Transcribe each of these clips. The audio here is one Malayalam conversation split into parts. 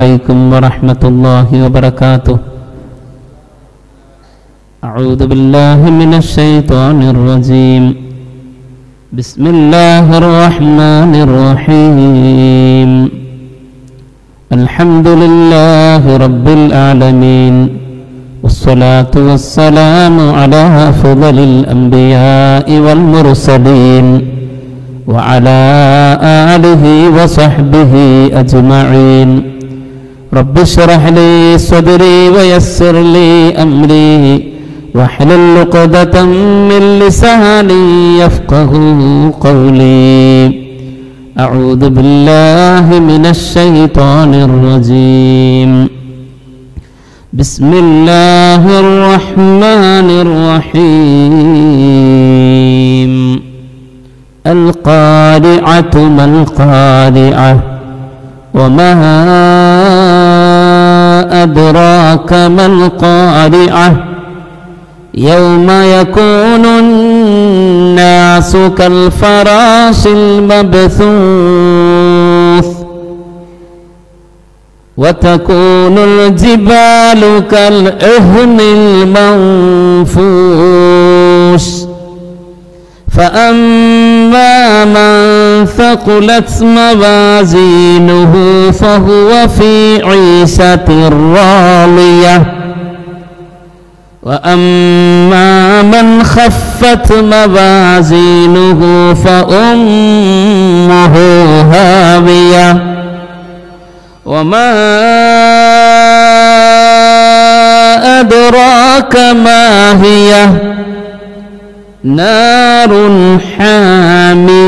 عليكم ورحمة الله وبركاته. أعوذ بالله من الشيطان الرجيم. بسم الله الرحمن الرحيم. الحمد لله رب العالمين. والصلاة والسلام على أفضل الأنبياء والمرسلين وعلى آله وصحبه أجمعين. رب اشرح لي صدري ويسر لي أمري. واحلل عقدة من لساني يفقه قولي. أعوذ بالله من الشيطان الرجيم. بسم الله الرحمن الرحيم. القارعة ما القارعة؟ وما أدراك ما القارعة؟ يوم يكون الناس كالفراش المبثوث وتكون الجبال كالعهن المنفوش فأما ثقلت موازينه فهو في عيشة راضية. وأما من خفت موازينه فأمه هاوية. وما أدراك ما هي؟ نار حامية.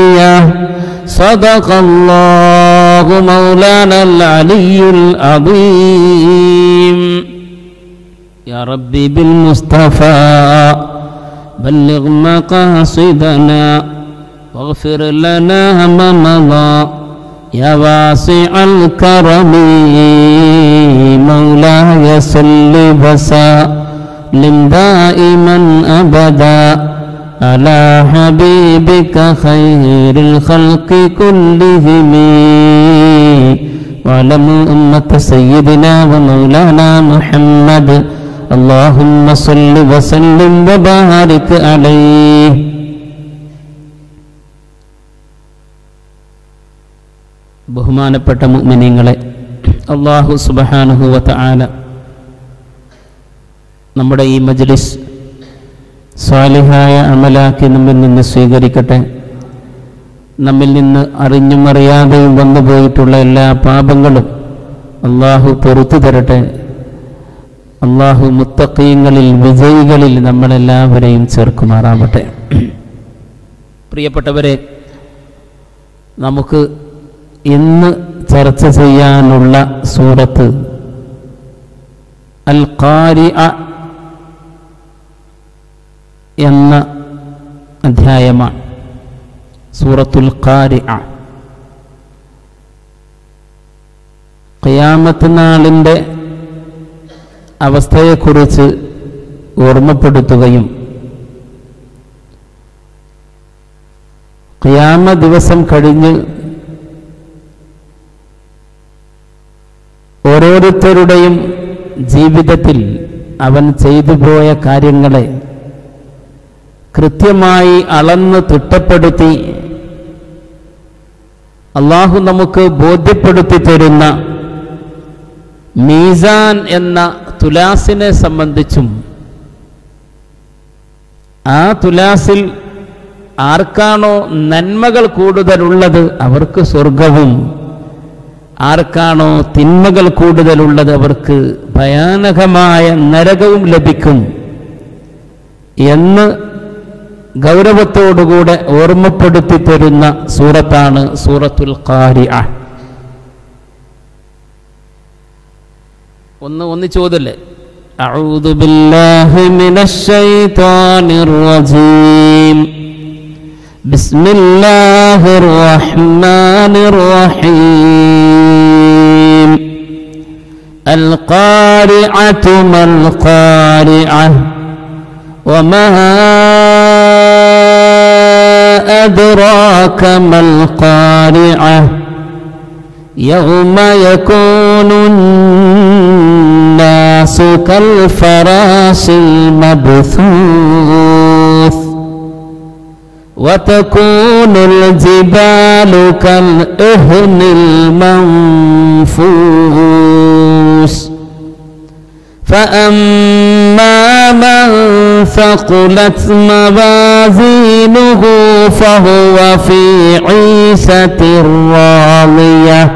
صدق الله مولانا العلي العظيم. يا ربي بالمصطفى بلغ مقاصدنا واغفر لنا ما مضى. يا واسع الكرم مولاي صل وسلم دائما ابدا. على حبيبك خير الخلق كلهم واعلموا أمة سيدنا ومولانا محمد اللهم صل وسلم وبارك عليه ബഹുമാനപ്പെട്ട മുഅ്മിനീങ്ങളെ അള്ളാഹു സുബഹാനുഹുവത്ത ആല നമ്മുടെ ഈ മജ്ലിസ് സ്വാലിഹായ അമലാക്കി നമ്മിൽ നിന്ന് സ്വീകരിക്കട്ടെ. നമ്മിൽ നിന്ന് അറിഞ്ഞും അറിയാതെയും വന്നു പോയിട്ടുള്ള എല്ലാ പാപങ്ങളും അള്ളാഹു പൊറത്തു തരട്ടെ. അള്ളാഹു മുത്തക്കീങ്ങളിൽ വിജയികളിൽ നമ്മളെല്ലാവരെയും ചേർക്കുമാറാവട്ടെ. പ്രിയപ്പെട്ടവരെ നമുക്ക് ഇന്ന് ചർച്ച ചെയ്യാനുള്ള സൂറത്ത് അൽ ഖാരി എന്ന അധ്യായമാണ് സൂറത്തുൽ കാരി ഖിയാമത്ത് നാളിന്റെ അവസ്ഥയെക്കുറിച്ച് ഓർമ്മപ്പെടുത്തുകയും ഖിയാമ ദിവസം കഴിഞ്ഞ് ഓരോരുത്തരുടെയും ജീവിതത്തിൽ അവൻ ചെയ്തു പോയ കാര്യങ്ങളെ കൃത്യമായി അളന്ന് തിട്ടപ്പെടുത്തി അള്ളാഹു നമുക്ക് ബോധ്യപ്പെടുത്തി തരുന്ന മീസാൻ എന്ന തുലാസിനെ സംബന്ധിച്ചും ആ തുലാസിൽ ആർക്കാണോ നന്മകൾ കൂടുതലുള്ളത് അവർക്ക് സ്വർഗവും ആർക്കാണോ തിന്മകൾ കൂടുതലുള്ളത് അവർക്ക് ഭയാനകമായ നരകവും ലഭിക്കും എന്ന് ഗൗരവത്തോടുകൂടെ ഓർമ്മപ്പെടുത്തി തരുന്ന സൂറത്താണ് സൂറത്തുൽ ഖാരി ഒന്ന് ഒന്ന് ചോദ്യല്ലേ أعوذ بالله من الشيطان الرجيم بسم الله الرحمن الرحيم القارعة ما القارعة وما أدراك ما القارعة يوم يكون الناس كالفراش المبثوث وتكون الجبال كالإهن المنفوس فأما من ثقلت موازينه فهو في عيشة راضية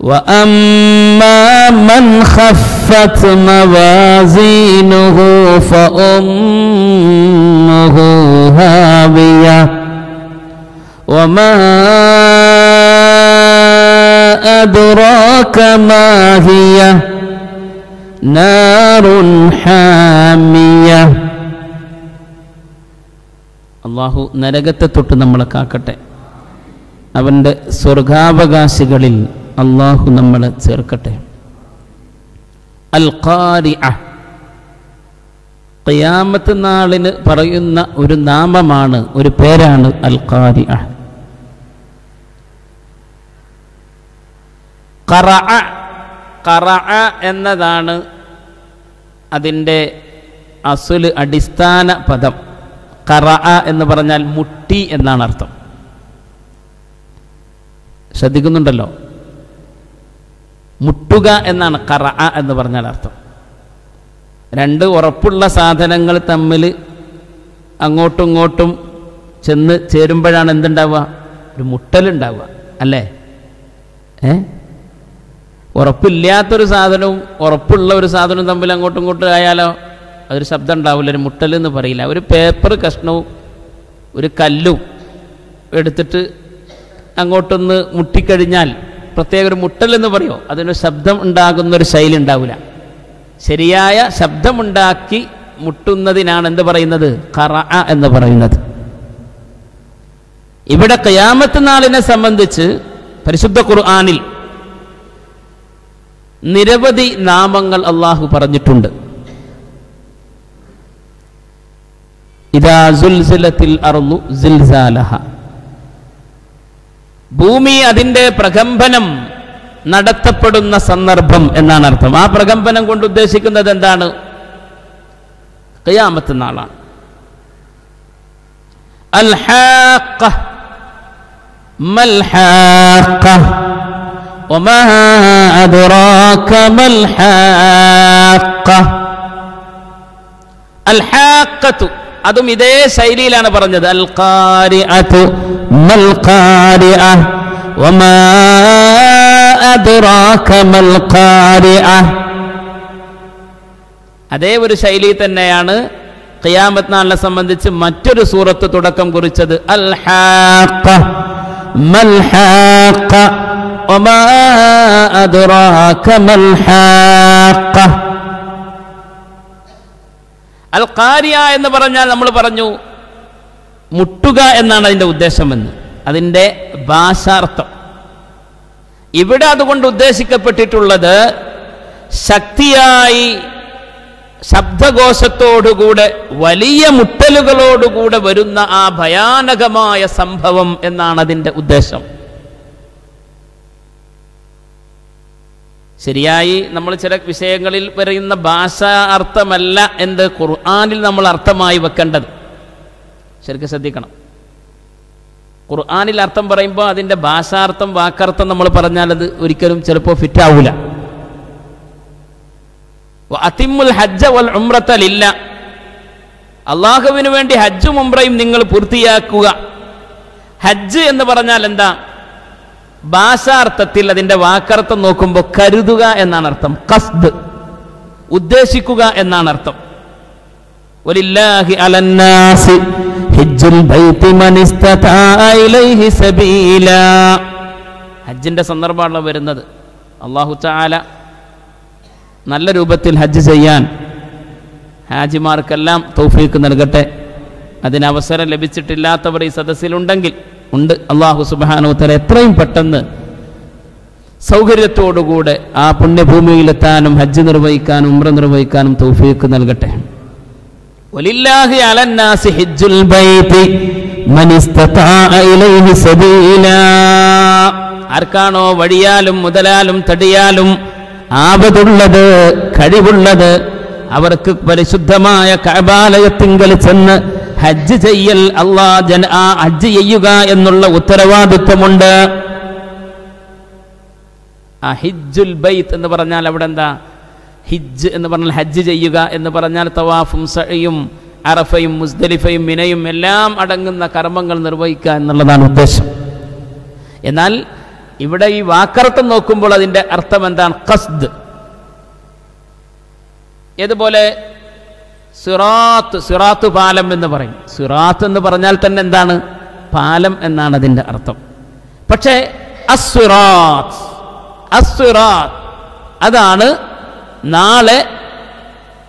وأما من خفت موازينه فأمه هاوية وما أدراك ما هي؟ نار حامية അള്ളാഹു നരകത്തെ തൊട്ട് നമ്മളെ കാക്കട്ടെ അവൻ്റെ സ്വർഗാവകാശികളിൽ അള്ളാഹു നമ്മളെ ചേർക്കട്ടെ അൽ ഖാരിഅ ഖിയാമത്ത് നാളിന് പറയുന്ന ഒരു നാമമാണ് ഒരു പേരാണ് അൽ ഖാരിഅ ഖറഅ ഖറഅ എന്നതാണ് അതിന്റെ അസുൽ അടിസ്ഥാന പദം. കറ എന്ന് പറഞ്ഞാൽ മുട്ടി എന്നാണ് അർത്ഥം. ശ്രദ്ധിക്കുന്നുണ്ടല്ലോ? മുട്ടുക എന്നാണ് കറ എന്ന് പറഞ്ഞാൽ അർത്ഥം. രണ്ട് ഉറപ്പുള്ള സാധനങ്ങൾ തമ്മിൽ അങ്ങോട്ടും ഇങ്ങോട്ടും ചെന്ന് ചേരുമ്പോഴാണ് എന്തുണ്ടാവുക? ഒരു മുട്ടലുണ്ടാവുക അല്ലേ? ഏ? ഉറപ്പില്ലാത്തൊരു സാധനവും ഉറപ്പുള്ള ഒരു സാധനവും തമ്മിൽ അങ്ങോട്ടും ഇങ്ങോട്ടും ആയാലോ അതൊരു ശബ്ദം ഉണ്ടാവില്ല ഒരു മുട്ടലെന്ന് പറയില്ല. ഒരു പേപ്പർ കഷ്ണവും ഒരു കല്ലും എടുത്തിട്ട് അങ്ങോട്ടൊന്ന് മുട്ടിക്കഴിഞ്ഞാൽ പ്രത്യേക ഒരു മുട്ടലെന്ന് പറയുമോ പറയോ? അതിനൊരു ശബ്ദം ഉണ്ടാകുന്ന ഒരു ശൈലി ഉണ്ടാവില്ല. ശരിയായ ശബ്ദമുണ്ടാക്കി മുട്ടുന്നതിനാണ് എന്ത് പറയുന്നത്? കറ എന്ന് പറയുന്നത്. ഇവിടെ കയാമത്ത് നാളിനെ സംബന്ധിച്ച് പരിശുദ്ധ ഖുർആാനിൽ നിരവധി നാമങ്ങൾ അള്ളാഹു പറഞ്ഞിട്ടുണ്ട്. ഭൂമി അതിന്റെ പ്രകമ്പനം നടത്തപ്പെടുന്ന സന്ദർഭം എന്നാണ് അർത്ഥം. ആ പ്രകമ്പനം കൊണ്ട് ഉദ്ദേശിക്കുന്നത് എന്താണ്? കയ്യാമത്ത് നാളാണ്. അൽഹാഖ. മൽഹാഖ. وما أدراك ما الحاقة الحاقة അതും ഇതേ ശൈലിയിലാണ് പറഞ്ഞത് അൽ ഖാരിഅതു മൽ ഖാരിഅ വമാ അദ്റാക മൽ ഖാരിഅ അതേ ഒരു ശൈലി തന്നെയാണ് ഖിയാമത്ത് നാളിനെ സംബന്ധിച്ച് മറ്റൊരു സൂറത്ത് തുടക്കം കുറിച്ചത് അൽ ഹാഖ മൽ ഹാഖ വമാ അദ്റാക മൽ ഹാഖ അൽ ഖാരിയ എന്ന് പറഞ്ഞാൽ നമ്മൾ പറഞ്ഞു മുട്ടുക എന്നാണ് അതിന്റെ ഉദ്ദേശമെന്ന്. അതിന്റെ ഭാഷാർത്ഥം. ഇവിടെ അതുകൊണ്ട് ഉദ്ദേശിക്കപ്പെട്ടിട്ടുള്ളത് ശക്തിയായി ശബ്ദകോശത്തോടുകൂടെ വലിയ മുട്ടലുകളോടുകൂടെ വരുന്ന ആ ഭയാനകമായ സംഭവം എന്നാണ് അതിന്റെ ഉദ്ദേശം. ശരിയായി നമ്മൾ ചില വിഷയങ്ങളിൽ പറയുന്ന ഭാഷ അർത്ഥമല്ല എന്ത് ഖുർആാനിൽ നമ്മൾ അർത്ഥമായി വെക്കേണ്ടത്. ശരിക്കും ശ്രദ്ധിക്കണം. ഖുർആാനിൽ അർത്ഥം പറയുമ്പോൾ അതിന്റെ ഭാഷാർത്ഥം വാക്കർത്ഥം നമ്മൾ പറഞ്ഞാൽ അത് ഒരിക്കലും ചിലപ്പോൾ ഫിറ്റ് ആവൂല. അതിമുൽ ഹജ്ജ വൽ ഉമ്രത്തലില്ല അള്ളാഹുവിന് വേണ്ടി ഹജ്ജും ഉംറയും നിങ്ങൾ പൂർത്തിയാക്കുക. ഹജ്ജ് എന്ന് പറഞ്ഞാൽ എന്താ? ഭാഷാർത്ഥത്തിൽ അതിന്റെ വാക്കർത്ഥം നോക്കുമ്പോൾ കരുതുക എന്നാണ് അർത്ഥം. കസ്ദ് ഉദ്ദേശിക്കുക എന്നാണ് അർത്ഥം. ഹജ്ജിന്റെ സന്ദർഭമാണ് വരുന്നത്. അള്ളാഹു ചാല നല്ല രൂപത്തിൽ ഹജ്ജ് ചെയ്യാൻ ഹാജിമാർക്കെല്ലാം തൗഫീക്ക് നൽകട്ടെ. അതിന് അവസരം ലഭിച്ചിട്ടില്ലാത്തവർ ഈ സദസ്സിലുണ്ടെങ്കിൽ ഉണ്ട്. അള്ളാഹു സുബാനോത്തല എത്രയും പെട്ടെന്ന് സൗകര്യത്തോടുകൂടെ ആ പുണ്യഭൂമിയിലെത്താനും ഹജ്ജ് നിർവഹിക്കാനും ഉമ്ര നിർവഹിക്കാനും തൗഫീക്ക് നൽകട്ടെ. അലന്നാസി ബൈതി ആർക്കാണോ വഴിയാലും മുതലാലും തടിയാലും ആപതുള്ളത് കഴിവുള്ളത് അവർക്ക് പരിശുദ്ധമായ കബാലയത്തിങ്കൽ ചെന്ന് ഹജ്ജ് ചെയ്യൽ അള്ളാ ജന ആ ഹജ്ജ് ചെയ്യുക എന്നുള്ള ഉത്തരവാദിത്വമുണ്ട്. ഹിജ്ജുൽ ബൈത്ത് എന്ന് പറഞ്ഞാൽ അവിടെ എന്താ? ഹിജ്ജ് എന്ന് പറഞ്ഞാൽ ഹജ്ജ് ചെയ്യുക എന്ന് പറഞ്ഞാൽ തവാഫും സഴയും അറഫയും മുസ്ദലിഫയും മിനയും എല്ലാം അടങ്ങുന്ന കർമ്മങ്ങൾ നിർവഹിക്കുക എന്നുള്ളതാണ് ഉദ്ദേശം. എന്നാൽ ഇവിടെ ഈ വാക്കർത്ഥം നോക്കുമ്പോൾ അതിന്റെ അർത്ഥം എന്താണ്? ഖസ്ദ്. ഏതുപോലെ? സിറാത്ത് സിറാത്ത് പാലം എന്ന് പറയും. സിറാത്ത് എന്ന് പറഞ്ഞാൽ തന്നെ എന്താണ്? പാലം എന്നാണ് അതിന്റെ അർത്ഥം. പക്ഷേ അസ്വിറാത്ത് അസ്വിറാത്ത് അതാണ് നാളെ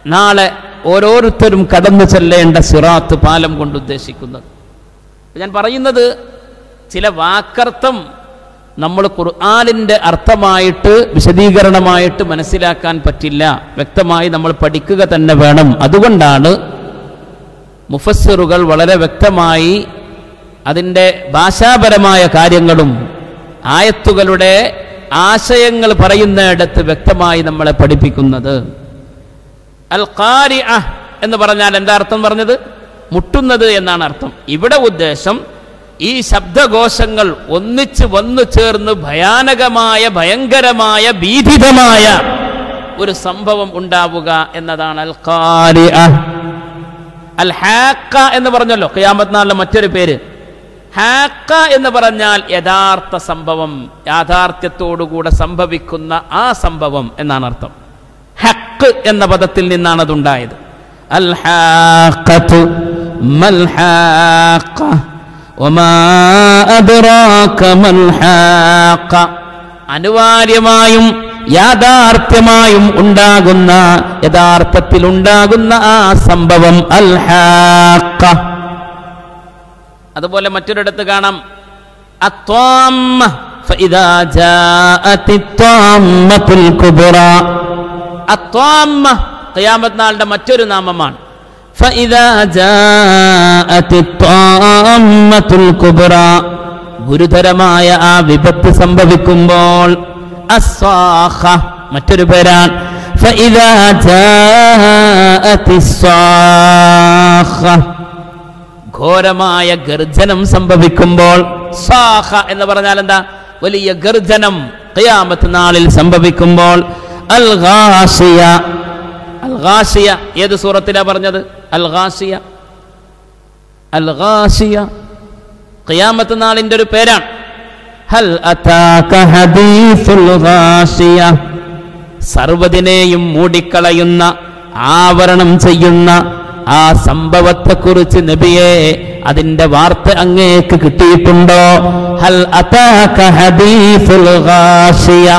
നാളെ ഓരോരുത്തരും കടന്നു ചെല്ലേണ്ട സിറാത്ത് പാലം കൊണ്ട് ഉദ്ദേശിക്കുന്നത്. ഞാൻ പറയുന്നത് ചില വാക്കർത്ഥം നമ്മൾ ഖുർആാനിന്റെ അർത്ഥമായിട്ട് വിശദീകരണമായിട്ട് മനസ്സിലാക്കാൻ പറ്റില്ല. വ്യക്തമായി നമ്മൾ പഠിക്കുക തന്നെ വേണം. അതുകൊണ്ടാണ് മുഫസ്സിറുകൾ വളരെ വ്യക്തമായി അതിന്റെ ഭാഷാപരമായ കാര്യങ്ങളും ആയത്തുകളുടെ ആശയങ്ങൾ പറയുന്നിടത്ത് വ്യക്തമായി നമ്മളെ പഠിപ്പിക്കുന്നത്. അൽ ഖാരി എന്ന് പറഞ്ഞാൽ എന്താ അർത്ഥം പറഞ്ഞത്? മുട്ടുന്നത് എന്നാണ് അർത്ഥം. ഇവിടെ ഉദ്ദേശം ഈ ശബ്ദകോശങ്ങൾ ഒന്നിച്ച് വന്നു ചേർന്ന് ഭയാനകമായ ഭയങ്കരമായ ഭീതിതമായ ഒരു സംഭവം ഉണ്ടാവുക എന്നതാണ് അൽ എന്ന് പറഞ്ഞല്ലോ ഖിയാമത്ത് നാളിലെ മറ്റൊരു പേര്. ഹാക്ക എന്ന് പറഞ്ഞാൽ യഥാർത്ഥ സംഭവം യാഥാർത്ഥ്യത്തോടുകൂടെ സംഭവിക്കുന്ന ആ സംഭവം എന്നാണ് അർത്ഥം. ഹക്ക് എന്ന പദത്തിൽ നിന്നാണ് അതുണ്ടായത്. അൽ ഹാഖത്തു അനിവാര്യമായും യാഥാർത്ഥ്യമായും ഉണ്ടാകുന്ന യഥാർത്ഥത്തിൽ ഉണ്ടാകുന്ന ആ സംഭവം അൽഹാക്ക അതുപോലെ മറ്റൊരിടത്ത് കാണാം. ഖിയാമത് നാളുടെ മറ്റൊരു നാമമാണ്. ഗുരുതരമായ ആ വിപത്ത് സംഭവിക്കുമ്പോൾ മറ്റൊരു പേരാണ്. ഘോരമായ ഗർജനം സംഭവിക്കുമ്പോൾ സ്വാഹ എന്ന് പറഞ്ഞാൽ എന്താ? വലിയ ഗർജനം കയാമത്ത് നാളിൽ സംഭവിക്കുമ്പോൾ അൽ ഗാസിയ ഏത് സൂറത്തിലാ പറഞ്ഞത്? അൽ അൽഗാസിയ അൽ ഖിയാമത്ത് നാളിന്റെ ഒരു പേരാണ്. ഹൽ ഘാഷിയ സർവതിനെയും മൂടിക്കളയുന്ന ആവരണം ചെയ്യുന്ന ആ സംഭവത്തെക്കുറിച്ച് നബിയെ അതിന്റെ വാർത്ത അങ്ങേക്ക് കിട്ടിയിട്ടുണ്ടോ? ഹൽ ഗാസിയ.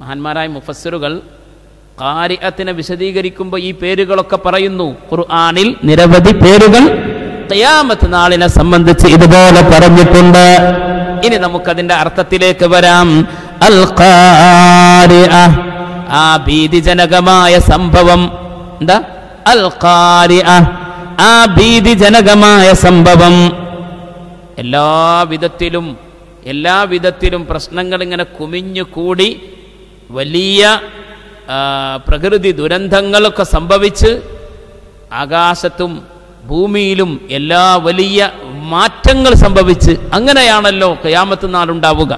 മഹാന്മാരായ മുഫസ്സിറുകൾ കാരിയത്തിനെ വിശദീകരിക്കുമ്പോൾ ഈ പേരുകളൊക്കെ പറയുന്നു. ഖുർആനിൽ നിരവധി പേരുകൾ ഖിയാമത്ത് നാളിനെ സംബന്ധിച്ച് ഇതുപോലെ പറഞ്ഞിട്ടുണ്ട്. ഇനി നമുക്കതിന്റെ അർത്ഥത്തിലേക്ക് വരാം. അൽ ആ ഭീതിജനകമായ സംഭവം. എന്താ? അൽ ആ ഭീതിജനകമായ സംഭവം. എല്ലാ വിധത്തിലും എല്ലാ വിധത്തിലും പ്രശ്നങ്ങൾ ഇങ്ങനെ കുമിഞ്ഞു കൂടി വലിയ പ്രകൃതി ദുരന്തങ്ങളൊക്കെ സംഭവിച്ച് ആകാശത്തും ഭൂമിയിലും എല്ലാ വലിയ മാറ്റങ്ങൾ സംഭവിച്ച് അങ്ങനെയാണല്ലോ കയാമത്ത് നാളുണ്ടാവുക.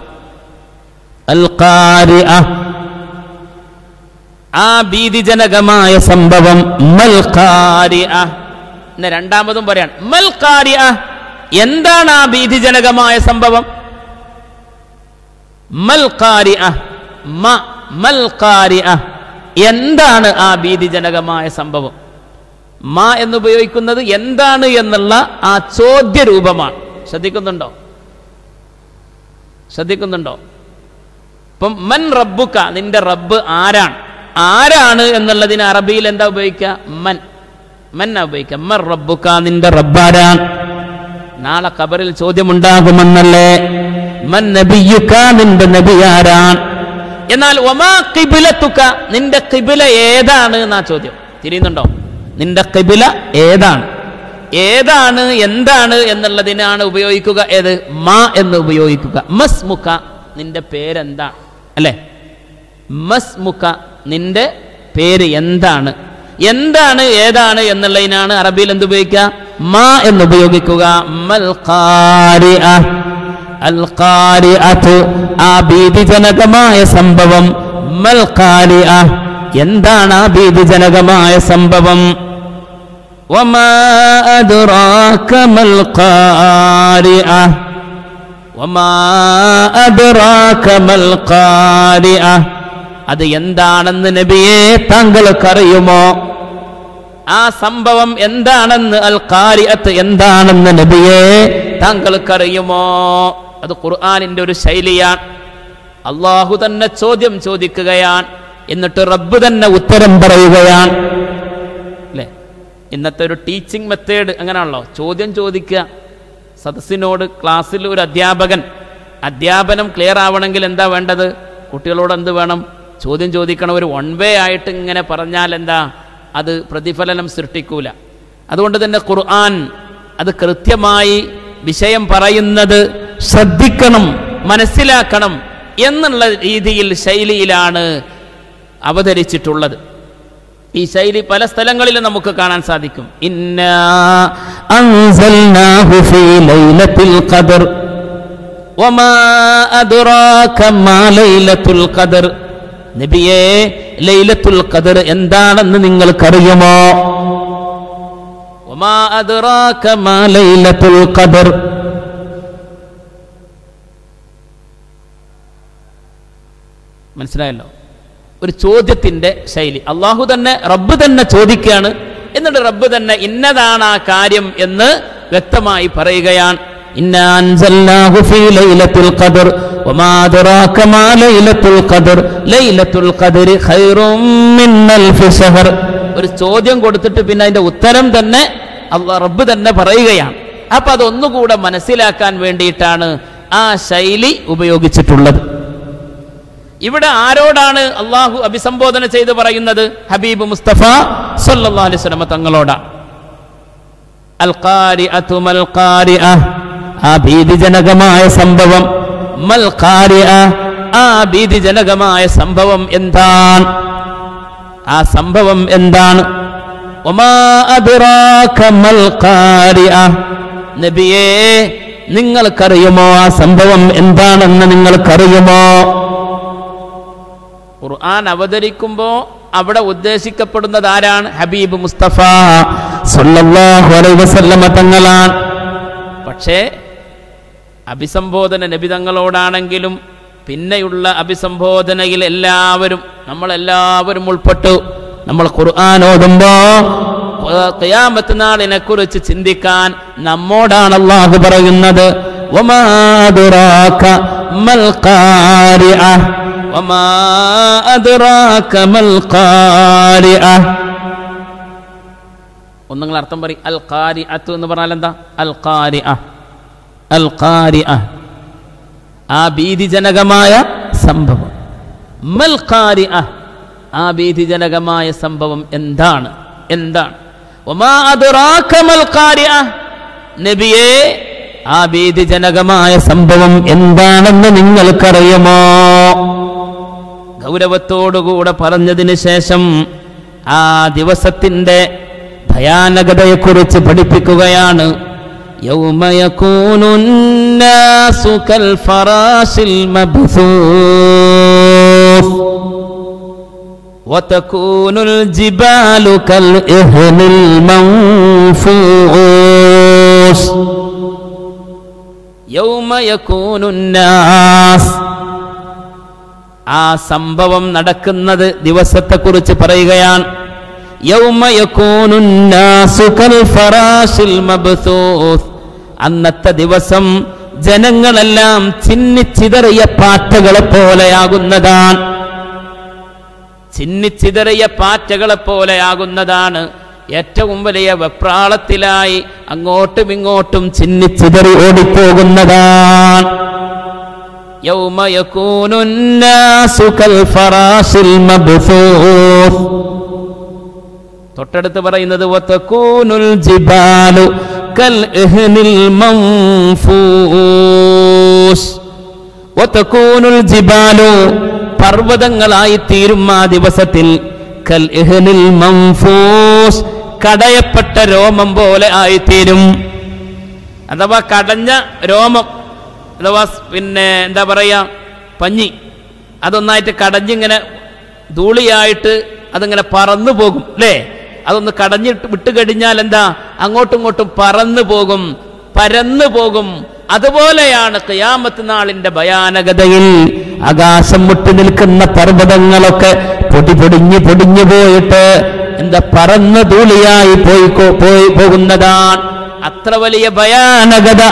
ആ ഭീതിജനകമായ സംഭവം എന്ന രണ്ടാമതും പറയാണ്. മൽ ഖാരിഅ എന്താണ് ആ ഭീതിജനകമായ സംഭവം? മൽ ഖാരിഅ മൽ ഖാരിഅ എന്താണ് ആ ഭീതിജനകമായ സംഭവം? മാ എന്നുപയോഗിക്കുന്നത് എന്താണ് എന്നുള്ള ആ ചോദ്യ രൂപമാണ് ശ്രദ്ധിക്കുന്നുണ്ടോ? ശ്രദ്ധിക്കുന്നുണ്ടോ? ഇപ്പം മൻ റബ്ബുക്ക നിന്റെ റബ്ബ് ആരാണ്? ആരാണ് എന്നുള്ളതിന് അറബിയിൽ എന്താ ഉപയോഗിക്കുക? മൻ. മന്നാ ഉപയോഗിക്കുക. മൻ റബ്ബുക്ക നിന്റെ റബ്ബാരാണ് നാളെ ഖബറിൽ ചോദ്യമുണ്ടാകുമെന്നല്ലേ? മൻ നബിയുക്ക നിന്റെ നബി ആരാണ്? എന്നാൽ ഒമാ കിബിലത്തുക്ക നിന്റെ കിബില ഏതാണ് എന്നാ ചോദ്യം. തിരിയുന്നുണ്ടോ? നിന്റെ കിബില ഏതാണ്? ഏതാണ് എന്താണ് എന്നുള്ളതിനാണ് ഉപയോഗിക്കുക ഏത്? മാ എന്ന് ഉപയോഗിക്കുക. മസ് മുക്ക നിന്റെ പേരെന്താ? അല്ലേ? മസ്മുക നിന്റെ പേര് എന്താണ്? എന്താണ് ഏതാണ് എന്നുള്ളതിനാണ് അറബിയിൽ എന്ത് ഉപയോഗിക്കുക? മാ എന്ന് ഉപയോഗിക്കുക. മൽ. അൽ ആ ഭീതിജനകമായ സംഭവം. മൽ എന്താണ് ആ ഭീതിജനകമായ സംഭവം? അത് എന്താണെന്ന് നബിയെ താങ്കൾക്കറിയുമോ? ആ സംഭവം എന്താണെന്ന് അൽ കാരിയത്ത് എന്താണെന്ന് നബിയെ താങ്കൾക്കറിയുമോ? അത് ഖുർആാനിന്റെ ഒരു ശൈലിയാണ്. അള്ളാഹു തന്നെ ചോദ്യം ചോദിക്കുകയാണ്. എന്നിട്ട് റബ്ബ് തന്നെ ഉത്തരം പറയുകയാണ്. അല്ലേ? ഇന്നത്തെ ഒരു ടീച്ചിങ് മെത്തേഡ് അങ്ങനെയാണല്ലോ. ചോദ്യം ചോദിക്കുക. സദസ്സിനോട് ക്ലാസ്സിൽ ഒരു അധ്യാപകൻ അധ്യാപനം ക്ലിയർ ആവണമെങ്കിൽ എന്താ വേണ്ടത്? കുട്ടികളോട് എന്ത് വേണം? ചോദ്യം ചോദിക്കണം. ഒരു വൺ വേ ആയിട്ട് ഇങ്ങനെ പറഞ്ഞാൽ എന്താ? അത് പ്രതിഫലനം സൃഷ്ടിക്കൂല. അതുകൊണ്ട് തന്നെ ഖുർആൻ അത് കൃത്യമായി വിഷയം പറയുന്നത് ശ്രദ്ധിക്കണം മനസ്സിലാക്കണം എന്നുള്ള രീതിയിൽ ശൈലിയിലാണ് അവതരിച്ചിട്ടുള്ളത്. ഈ ശൈലി പല സ്ഥലങ്ങളിലും നമുക്ക് കാണാൻ സാധിക്കും. നബിയേ ലൈലത്തുൽ ഖദർ എന്താണെന്ന് നിങ്ങൾക്കറിയുമോ? മനസ്സിലായല്ലോ? ഒരു ചോദ്യത്തിന്റെ ശൈലി. അള്ളാഹു തന്നെ റബ്ബ് തന്നെ ചോദിക്കുകയാണ്. എന്നിട്ട് റബ്ബ് തന്നെ ഇന്നതാണ് ആ കാര്യം എന്ന് വ്യക്തമായി പറയുകയാണ്. ഒരു ചോദ്യം കൊടുത്തിട്ട് പിന്നെ അതിന്റെ ഉത്തരം തന്നെ അള്ളാഹ് റബ്ബ് തന്നെ പറയുകയാണ്. അപ്പൊ അതൊന്നുകൂടെ മനസ്സിലാക്കാൻ വേണ്ടിയിട്ടാണ് ആ ശൈലി ഉപയോഗിച്ചിട്ടുള്ളത്. ഇവിടെ ആരോടാണ് അള്ളാഹു അഭിസംബോധന ചെയ്ത് പറയുന്നത്? ഹബീബ് മുസ്തഫ സല്ലി വസല്ലമ തങ്ങളോടാണ് ആ സംഭവം. ആ ഭീതിജനകമായ സംഭവം എന്താണ്? ആ സംഭവം എന്താണ്? നബിയേ നിങ്ങൾക്കറിയുമോ ആ സംഭവം എന്താണെന്ന് നിങ്ങൾക്കറിയുമോ? ഖുർആൻ അവതരിക്കുമ്പോ അവിടെ ഉദ്ദേശിക്കപ്പെടുന്നത് ആരാണ്? ഹബീബ് മുസ്തഫ അലൈഹി വസല്ലമ തങ്ങളാണ്. പക്ഷേ അഭിസംബോധന നബി തങ്ങളോടാണെങ്കിലും പിന്നെയുള്ള അഭിസംബോധനയിൽ എല്ലാവരും നമ്മളെല്ലാവരും ഉൾപ്പെട്ടു. നമ്മൾ ഖുർആൻ ഓതുമ്പോ ഖിയാമത്ത് നാളിനെ കുറിച്ച് ചിന്തിക്കാൻ നമ്മോടാണ് അള്ളാഹു പറയുന്നത്. ഒന്നുങ്ങൾ അർത്ഥം പറയും. അൽ ഖാരിഅത്ത് എന്ന് പറഞ്ഞാൽ എന്താ? അൽ കാരി അൽ കാരി ആ ഭീതിജനകമായ സംഭവം. മൽ ഖാരിഅ. ആ ഭീതിജനകമായ സംഭവം എന്താണ്? എന്താണ്? നബിയെ ആ ഭീതിജനകമായ സംഭവം എന്താണെന്ന് നിങ്ങൾക്കറിയുമോ? ഗൗരവത്തോടുകൂടെ പറഞ്ഞതിന് ശേഷം ആ ദിവസത്തിന്റെ ഭയാനകതയെക്കുറിച്ച് പഠിപ്പിക്കുകയാണ്. യൗമയക്കൂനുന്നാസുകൽ ഫറാശിൽ മബ്സൂഫ് وتكون الجبال كالإهن المنفوش يوم يكون الناس ആ സംഭവം നടക്കുന്നത് ദിവസത്തെക്കുറിച്ച് പറയുകയാണ് യൗമ യകൂനു الناس كالفراش المبثوث അന്നത്തെ ദിവസം ജനങ്ങളെല്ലാം ചിന്നിച്ചിതറിയ പാറ്റകളെ പോലെയാകുന്നതാണ് ചിന്നിച്ചിതറിയ പാറ്റകളെ പോലെയാകുന്നതാണ് ഏറ്റവും വലിയ വെപ്രാളത്തിലായി അങ്ങോട്ടും ഇങ്ങോട്ടും ചിന്നിച്ചിതറി ഓടിപ്പോകുന്നതാണ് يوم يكون الناس كالفراش المبثوث തൊട്ടടുത്ത് പറയുന്നത് വതകൂനുൽ ജിബാലു കൽ ഇഹ്നിൽ മൻഫൂസ് വതകൂനുൽ ജിബാലു പർവതങ്ങളായി തീരും ആ ദിവസത്തിൽ. കൽ മംഫൂസ്. കടയപ്പെട്ട രോമം പോലെ ആയിത്തീരും. അഥവാ കടഞ്ഞ രോമം. അഥവാ പിന്നെ എന്താ പറയുക പഞ്ഞി. അതൊന്നായിട്ട് കടഞ്ഞിങ്ങനെ ധൂളിയായിട്ട് അതിങ്ങനെ പറന്നു പോകും അല്ലേ അതൊന്ന് കടഞ്ഞിട്ട് വിട്ടുകഴിഞ്ഞാൽ എന്താ? അങ്ങോട്ടും ഇങ്ങോട്ടും പറന്നു പോകും പരന്നു പോകും. അതുപോലെയാണ് കയാമത്ത് നാളിന്റെ ഭയാനകതയിൽ. ആകാശം മുട്ടി നിൽക്കുന്ന പർവതങ്ങളൊക്കെ പൊടി പൊടിഞ്ഞു പൊടിഞ്ഞു പോയിട്ട് എന്താ പറന്ന് തൂളിയായി പോയി പോയി പോകുന്നതാണ്. അത്ര വലിയ ഭയാനകത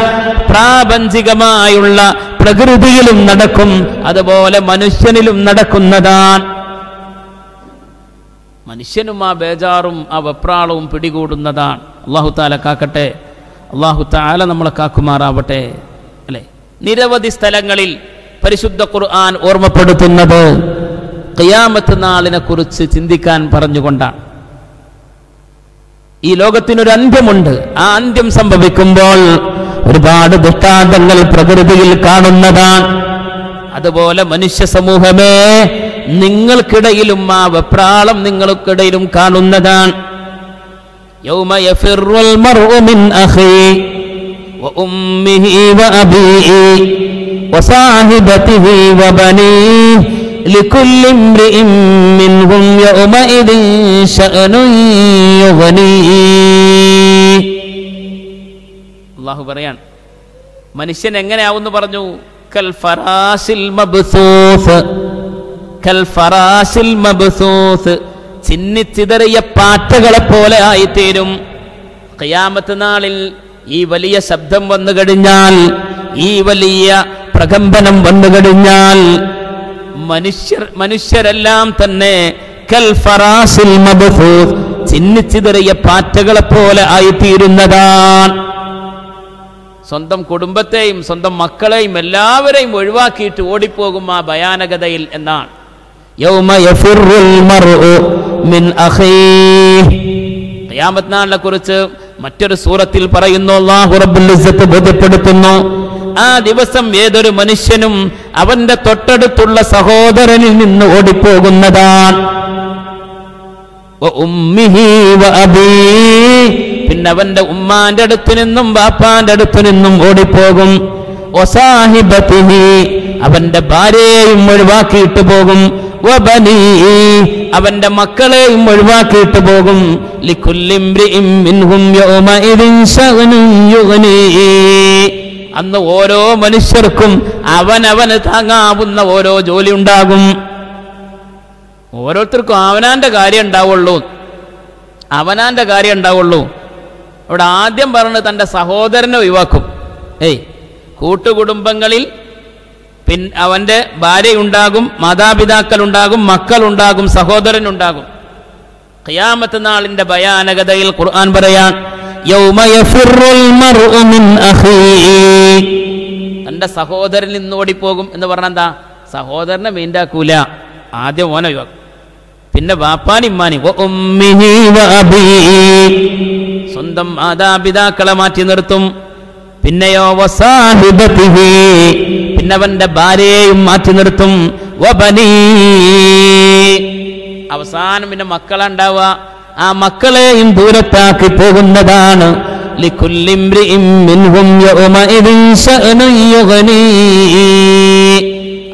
പ്രാപഞ്ചികമായുള്ള പ്രകൃതിയിലും നടക്കും അതുപോലെ മനുഷ്യനിലും നടക്കുന്നതാണ്. മനുഷ്യനും ആ ബേജാറും ആ വെപ്രാളവും പിടികൂടുന്നതാണ്. അള്ളാഹു താല കാക്കട്ടെ. അള്ളാഹു താല നമ്മളെ കാക്കുമാറാവട്ടെ. അല്ലെ? നിരവധി സ്ഥലങ്ങളിൽ പരിശുദ്ധ ഖുർആൻ ഓർമ്മപ്പെടുത്തുന്നത് കയ്യാമത്ത് നാളിനെ കുറിച്ച് ചിന്തിക്കാൻ പറഞ്ഞുകൊണ്ടാണ് ഈ ലോകത്തിനൊരു അന്ത്യമുണ്ട്. ആ അന്ത്യം സംഭവിക്കുമ്പോൾ ഒരുപാട് ദൃഷ്ടാന്തങ്ങൾ പ്രകൃതിയിൽ കാണുന്നതാണ്. അതുപോലെ മനുഷ്യ സമൂഹമേ നിങ്ങൾക്കിടയിലും ആ വെപ്രാളം നിങ്ങൾക്കിടയിലും കാണുന്നതാണ്. യൗമ يفر المرء من أخيه وأمه وأبيه وصاحبته وبنيه لكل امرئ منهم يومئذ شأن يغنيه അള്ളാഹു പറയാൻ മനുഷ്യൻ എങ്ങനെയാവുന്നു പറഞ്ഞു കൽ ഫറാസിൽ മബ്സൂസ് കൽ ഫറാസിൽ മബ്സൂസ് ചിന്നിച്ചിതറിയ പാറ്റകളെ പോലെ ആയിത്തീരും ഖിയാമത്ത് നാളിൽ ഈ വലിയ ശബ്ദം വന്നു കഴിഞ്ഞാൽ ഈ വലിയ പ്രകമ്പനം വന്നു കഴിഞ്ഞാൽ മനുഷ്യർ മനുഷ്യരെല്ലാം തന്നെ കൽ ഫറാസിൽ മബ്സൂസ് ചിന്നിച്ചിതറിയ പാറ്റകളെ പോലെ ആയിത്തീരുന്നതാണ്. സ്വന്തം കുടുംബത്തെയും സ്വന്തം മക്കളെയും എല്ലാവരെയും ഒഴിവാക്കിയിട്ട് ഓടിപ്പോകും ആ ഭയാനകതയിൽ എന്നാണ്. ഖിയാമത്ത് കുറിച്ച് മറ്റൊരു സൂറത്തിൽ പറയുന്നു അല്ലാഹു റബ്ബുൽ ബോധ്യപ്പെടുത്തുന്നു. ആ ദിവസം ഏതൊരു മനുഷ്യനും അവന്റെ തൊട്ടടുത്തുള്ള സഹോദരനിൽ നിന്ന് ഓടിപ്പോകുന്നതാണ്. പിന്നെ അവന്റെ ഉമ്മാന്റെ അടുത്ത് നിന്നും ബാപ്പാന്റെ അടുത്ത് നിന്നും ഓടിപ്പോകും ഒസാഹിബത്തിഹി അവന്റെ ഭാര്യയെയും ഒഴിവാക്കിയിട്ട് പോകും. അവന്റെ മക്കളെയും ഒഴിവാക്കിയിട്ട് പോകും ലിക്കുല്ലിംറിഇം മിൻഹും യൗമഇദിൻ ശഅനുൻ യുഗ്നീഹി. അന്ന് ഓരോ മനുഷ്യർക്കും അവനവന് താങ്ങാവുന്ന ഓരോ ജോലി ഉണ്ടാകും. ഓരോരുത്തർക്കും അവനാന്റെ കാര്യം ഉണ്ടാവുള്ളൂ. അവനാന്റെ കാര്യം ഉണ്ടാവുള്ളൂ. അവിടെ ആദ്യം പറഞ്ഞ് തന്റെ സഹോദരനെ ഒഴിവാക്കും. ഏയ് കൂട്ടുകുടുംബങ്ങളിൽ പിൻ അവന്റെ ഭാര്യയുണ്ടാകും മാതാപിതാക്കളുണ്ടാകും മക്കളുണ്ടാകും സഹോദരനുണ്ടാകും. ഖിയാമത്ത് നാളിന്റെ ഭയാനകതയിൽ ഖുർആൻ പറയാൻ തന്റെ സഹോദരൻ നിന്ന് ഓടിപ്പോകും എന്ന് പറഞ്ഞാൽ എന്താ? സഹോദരനെ മീണ്ടാക്കൂല ആദ്യം ഓനെ ഒഴിവാക്കും. പിന്നെ വാപ്പാനി ഇമ്മാനി. വ ഉമ്മിഹി വ അബീഹി. സ്വന്തം മാതാപിതാക്കളെ മാറ്റി നിർത്തും. പിന്നെയോ പിന്നവന്റെ ഭാര്യയെയും മാറ്റി നിർത്തും. അവസാനം പിന്നെ മക്കളുണ്ടാവുക ആ മക്കളെയും ദൂരത്താക്കി പോകുന്നതാണ്.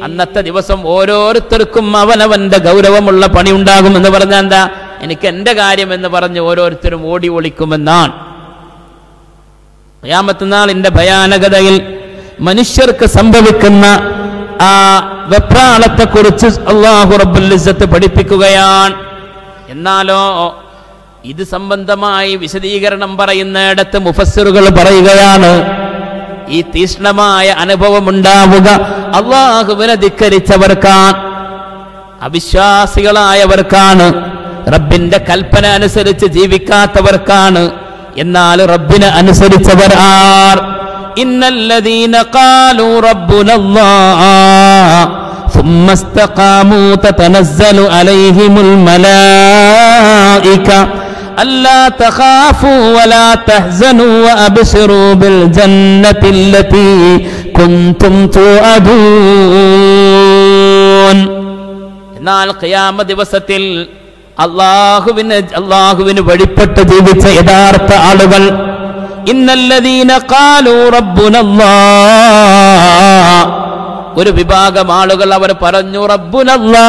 അന്നത്തെ ദിവസം ഓരോരുത്തർക്കും അവനവന്റെ ഗൗരവമുള്ള പണി ഉണ്ടാകും എന്ന് പറഞ്ഞാൽ എന്താ? എനിക്ക് എന്റെ കാര്യം എന്ന് പറഞ്ഞ് ഓരോരുത്തരും ഓടി ഒളിക്കുമെന്നാണ്. ഖിയാമത്ത് നാളിന്റെ ഭയാനകതയിൽ മനുഷ്യർക്ക് സംഭവിക്കുന്ന ആ വെപ്രാളത്തെക്കുറിച്ച് അള്ളാഹു റബ്ബുൽ പഠിപ്പിക്കുകയാണ്. എന്നാലോ ഇത് സംബന്ധമായി വിശദീകരണം പറയുന്നിടത്ത് മുഫസ്സിറുകൾ പറയുകയാണ് ഈ തീഷ്ണമായ അനുഭവം ഉണ്ടാവുക അള്ളാഹുവിനെ ധിക്കരിച്ചവർക്കാണ് അവിശ്വാസികളായവർക്കാണ് റബ്ബിന്റെ കൽപ്പന അനുസരിച്ച് ജീവിക്കാത്തവർക്കാണ് എന്നാൽ റബ്ബിനെ അനുസരിച്ചവർ ആർ ഇന്നല്ലദീന ഖാലു റബ്ബുനല്ലാഹ് ثم استقاموا تتنزل عليهم الملائكة ألا تخافوا ولا تحزنوا وأبشروا بالجنة التي كنتم توعدون എന്നാൽ ഖിയാമ ദിവസത്തിൽ അള്ളാഹുവിന് അള്ളാഹുവിന് വഴിപ്പെട്ട് ജീവിച്ച യഥാർത്ഥ ആളുകൾ ഇന്നല്ലദീന ഖാലൂ റബ്ബുനല്ലാഹ് ഒരു വിഭാഗം ആളുകൾ അവർ പറഞ്ഞു റബ്ബുനല്ലാ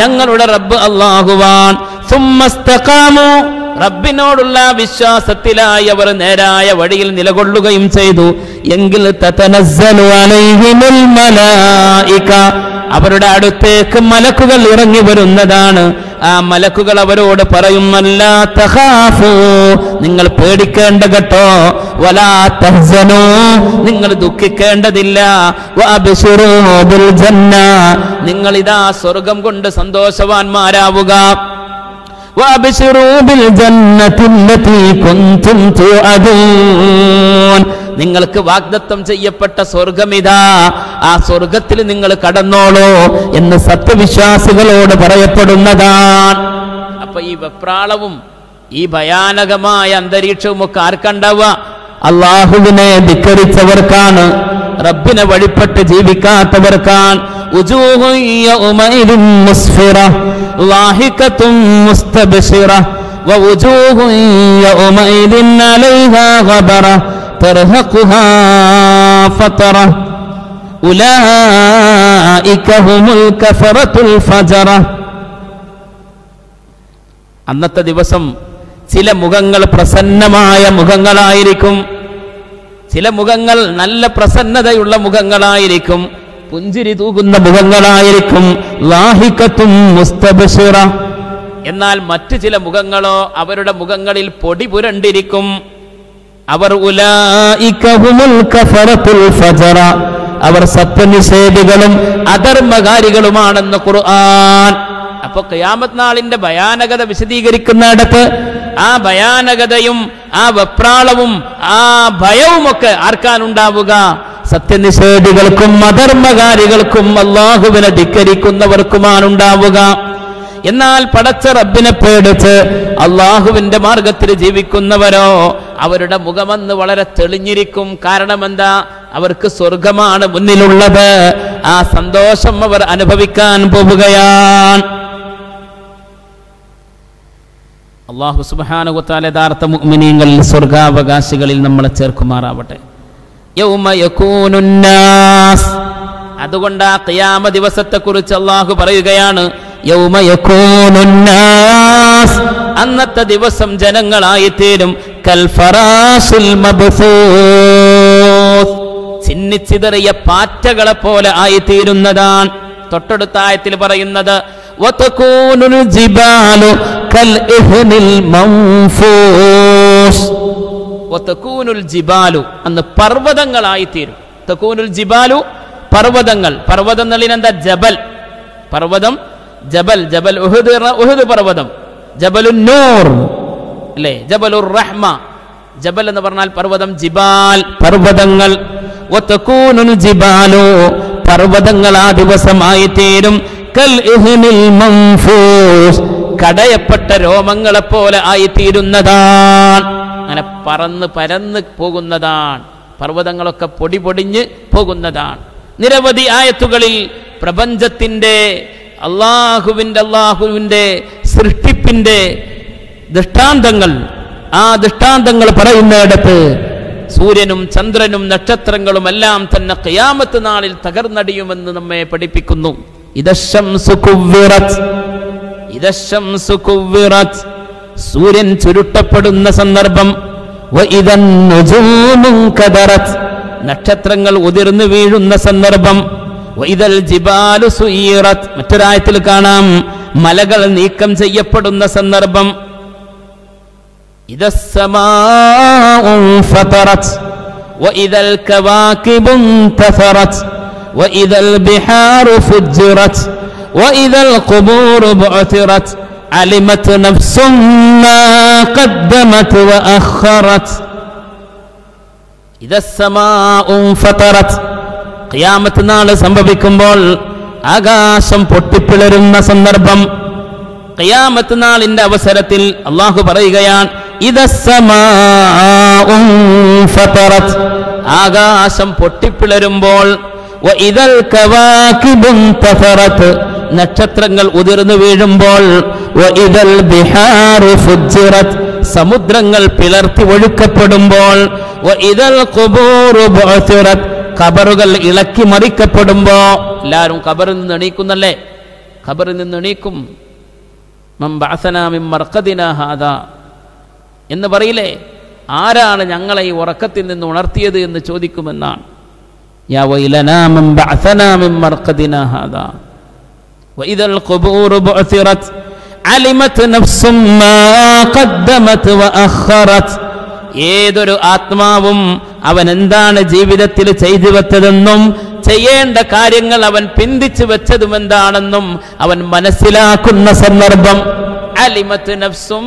ഞങ്ങളുടെ റബ്ബ് അള്ളാഹുവാൻ സുമ്മസ്തഖാമു. റബ്ബിനോടുള്ള വിശ്വാസത്തിലായി അവർ നേരായ വഴിയിൽ നിലകൊള്ളുകയും ചെയ്തു. എങ്കിൽ അവരുടെ അടുത്തേക്ക് മലക്കുകൾ ഇറങ്ങി വരുന്നതാണ്. ആ മലക്കുകൾ അവരോട് പറയും അല്ലാ തഖാഫു. നിങ്ങൾ പേടിക്കേണ്ട കേട്ടോ വലാ നിങ്ങൾ ദുഃഖിക്കേണ്ടതില്ല. നിങ്ങൾ സ്വർഗം കൊണ്ട് സന്തോഷവാന്മാരാവുക. നിങ്ങൾക്ക് വാഗ്ദത്തം ചെയ്യപ്പെട്ട സ്വർഗമിതാ ആ സ്വർഗത്തിൽ നിങ്ങൾ കടന്നോളോ എന്ന് സത്യവിശ്വാസികളോട് പറയപ്പെടുന്നതാണ്. അപ്പൊ ഈ വെപ്രാളവും ഈ ഭയാനകമായ അന്തരീക്ഷവും ഒക്കെ ആർക്കണ്ടാവുക? അള്ളാഹുവിനെ ധിക്കരിച്ചവർക്കാണ് റബ്ബിനെ വഴിപ്പെട്ട് ജീവിക്കാത്തവർക്കാണ്. وجوه يومئذ مسفرة ضاحكة مستبشرة ووجوه يومئذ عليها غبرة ترهقها فترة أولئك هم الكفرة الفجرة അന്നത്തെ ദിവസം ചില മുഖങ്ങൾ പ്രസന്നമായ മുഖങ്ങളായിരിക്കും ചില മുഖങ്ങൾ നല്ല പ്രസന്നതയുള്ള മുഖങ്ങളായിരിക്കും പുഞ്ചിരി തൂകുന്ന മുഖങ്ങളായിരിക്കും ലാഹിക്കത്തും എന്നാൽ മറ്റു ചില മുഖങ്ങളോ അവരുടെ മുഖങ്ങളിൽ പൊടി പുരണ്ടിരിക്കും. അവർ അവർ സത്യനിഷേധികളും അധർമ്മകാരികളുമാണെന്ന് ഖുർആൻ. അപ്പൊ കയാമത് നാളിന്റെ ഭയാനകത വിശദീകരിക്കുന്നിടത്ത് ആ ഭയാനകതയും ആ വെപ്രാളവും ആ ഭയവുമൊക്കെ ആർക്കാനുണ്ടാവുക സത്യനിഷേധികൾക്കും അധർമ്മകാരികൾക്കും അള്ളാഹുവിനെ ധിക്കരിക്കുന്നവർക്കുമാണ് ഉണ്ടാവുക എന്നാൽ പടച്ച റബ്ബിനെ പേടിച്ച് അള്ളാഹുവിന്റെ മാർഗത്തിൽ ജീവിക്കുന്നവരോ അവരുടെ മുഖമെന്ന് വളരെ തെളിഞ്ഞിരിക്കും. കാരണം എന്താ അവർക്ക് സ്വർഗമാണ് മുന്നിലുള്ളത്. ആ സന്തോഷം അവർ അനുഭവിക്കാൻ പോവുകയാണ്. അള്ളാഹു സുബാനുഗത്താൽ യഥാർത്ഥ മുഗ്മിനീങ്ങളിൽ സ്വർഗാവകാശികളിൽ നമ്മളെ ചേർക്കുമാറാവട്ടെ. അതുകൊണ്ട് ആ ദിവസത്തെ ദിവസത്തെക്കുറിച്ച് അള്ളാഹു പറയുകയാണ് അന്നത്തെ ദിവസം ജനങ്ങളായിത്തീരും ചിന്നിച്ചിതറിയ പാറ്റകളെ പോലെ ആയിത്തീരുന്നതാണ്. തൊട്ടടുത്ത ആയത്തിൽ പറയുന്നത് ജിബാലു കൽ ഇഹ്നിൽ മൗഫൂസ്. വതകൂനുൽ ജിബാലു അന്ന് പർവതങ്ങളായി തീരും തകൂനുൽ ജിബാലു പർവതങ്ങൾ. പർവതം എന്താ? ജബൽ. പർവതം ജബൽ. ജബൽ ഉഹുദ് ഉഹുദ് പർവതം. ജബലു നൂർ. അല്ലേ? ജബലുർ റഹ്മ. ജബൽ എന്ന് പറഞ്ഞാൽ പർവതം ജിബാൽ. പർവതങ്ങൾ. വതകൂനുൽ ജിബാലു പർവതങ്ങൾ ആ ദിവസമായി തീരും കൽ ഇഹ്നിൽ മൻഫൂസ്. കടയപ്പെട്ട രോമങ്ങളെ പോലെ ആയിത്തീരുന്നതാണ്. അങ്ങനെ പറന്ന് പരന്ന് പോകുന്നതാണ്. പർവതങ്ങളൊക്കെ പൊടി പൊടിഞ്ഞ് പോകുന്നതാണ്. നിരവധി ആയത്തുകളിൽ പ്രപഞ്ചത്തിന്റെ അള്ളാഹുവിന്റെ അള്ളാഹുവിന്റെ സൃഷ്ടിപ്പിന്റെ ദൃഷ്ടാന്തങ്ങൾ ആ ദൃഷ്ടാന്തങ്ങൾ പറയുന്നിടത്ത് സൂര്യനും ചന്ദ്രനും നക്ഷത്രങ്ങളും എല്ലാം തന്നെ കയാമത്ത് നാളിൽ തകർന്നടിയുമെന്ന് നമ്മെ പഠിപ്പിക്കുന്നു. ഇദശംസു കുവ്വിറത്. ഇദശംസു കുവ്വിറത്. സൂര്യൻ ചുരുട്ടപ്പെടുന്ന സന്ദർഭം. നക്ഷത്രങ്ങൾ ഉതിർന്നു വീഴുന്ന സന്ദർഭം. ജിബാലു മറ്റൊരായത്തിൽ കാണാം മലകൾ നീക്കം ചെയ്യപ്പെടുന്ന സന്ദർഭം. ഇദസ്സമാഉ അലിമത്ത് ഖിയാമത്ത് നാൾ സംഭവിക്കുമ്പോൾ ആകാശം പൊട്ടിപ്പിളരുന്ന സന്ദർഭം. കയാമത്തനാളിന്റെ അവസരത്തിൽ അള്ളാഹു പറയുകയാണ് ആകാശം പൊട്ടിപ്പിളരുമ്പോൾ നക്ഷത്രങ്ങൾ ഉതിർന്നു വീഴുമ്പോൾ സമുദ്രങ്ങൾ പിളർത്തി ഒഴുക്കപ്പെടുമ്പോൾ കബറുകൾ ഇളക്കി മറിക്കപ്പെടുമ്പോ എല്ലാരും കബറിൽ നിന്ന് എണീക്കുന്നല്ലേ? കബറിൽ നിന്ന് എണീക്കും. എന്ന് പറയില്ലേ? ആരാണ് ഞങ്ങളെ ഈ ഉറക്കത്തിൽ നിന്ന് ഉണർത്തിയത് എന്ന് ചോദിക്കുമെന്നാണ്. യാ വൈലനാ മൻ بعثنا മിൻ മർഖദിനാ ഹാദാ. വഇദൽ القبور بعثرت അലിമത് نفس ما ഖദ്ദമത് وأخرت ഏതൊരു ആത്മാവും അവൻ എന്താണ് ജീവിതത്തിൽ ചെയ്തു വെച്ചതെന്നും ചെയ്യേണ്ട കാര്യങ്ങൾ അവൻ പിന്തിച്ചു വെച്ചതും എന്താണെന്നും അവൻ മനസ്സിലാക്കുന്ന സന്ദർഭം. അലിമത്ത് നഫ്സും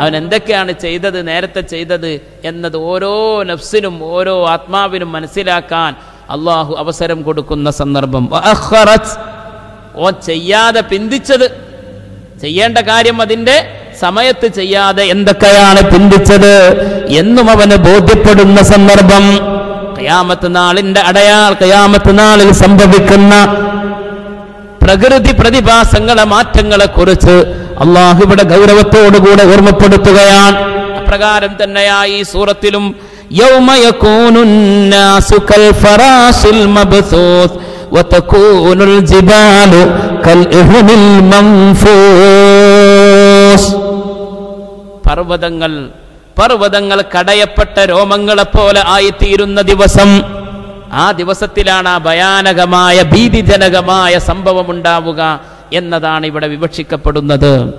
അവൻ എന്തൊക്കെയാണ് ചെയ്തത് നേരത്തെ ചെയ്തത് എന്നത് ഓരോ നഫ്സിനും ഓരോ ആത്മാവിനും മനസ്സിലാക്കാൻ അള്ളാഹു അവസരം കൊടുക്കുന്ന സന്ദർഭം. ഓ ചെയ്യാതെ പിന്തിച്ചത്. ചെയ്യേണ്ട കാര്യം അതിന്റെ സമയത്ത് ചെയ്യാതെ എന്തൊക്കെയാണ് പിന്തിച്ചത് എന്നും അവന് ബോധ്യപ്പെടുന്ന സന്ദർഭം. കയാമത്ത് നാളിന്റെ അടയാൾ കയാമത്ത് നാളിൽ സംഭവിക്കുന്ന പ്രകൃതി പ്രതിഭാസങ്ങളെ മാറ്റങ്ങളെ കുറിച്ച് അള്ളാഹുവിടെ ഗൗരവത്തോടുകൂടെ ഓർമ്മപ്പെടുത്തുകയാണ്. പ്രകാരം തന്നെയായി സൂറത്തിലും പർവതങ്ങൾ പർവതങ്ങൾ കടയപ്പെട്ട രോമങ്ങളെപ്പോലെ ആയിത്തീരുന്ന ദിവസം ആ ദിവസത്തിലാണ് ആ ഭയാനകമായ ഭീതിജനകമായ സംഭവമുണ്ടാവുക. എന്നതാണ് ഇവിടെ വിവക്ഷിക്കപ്പെടുന്നത്.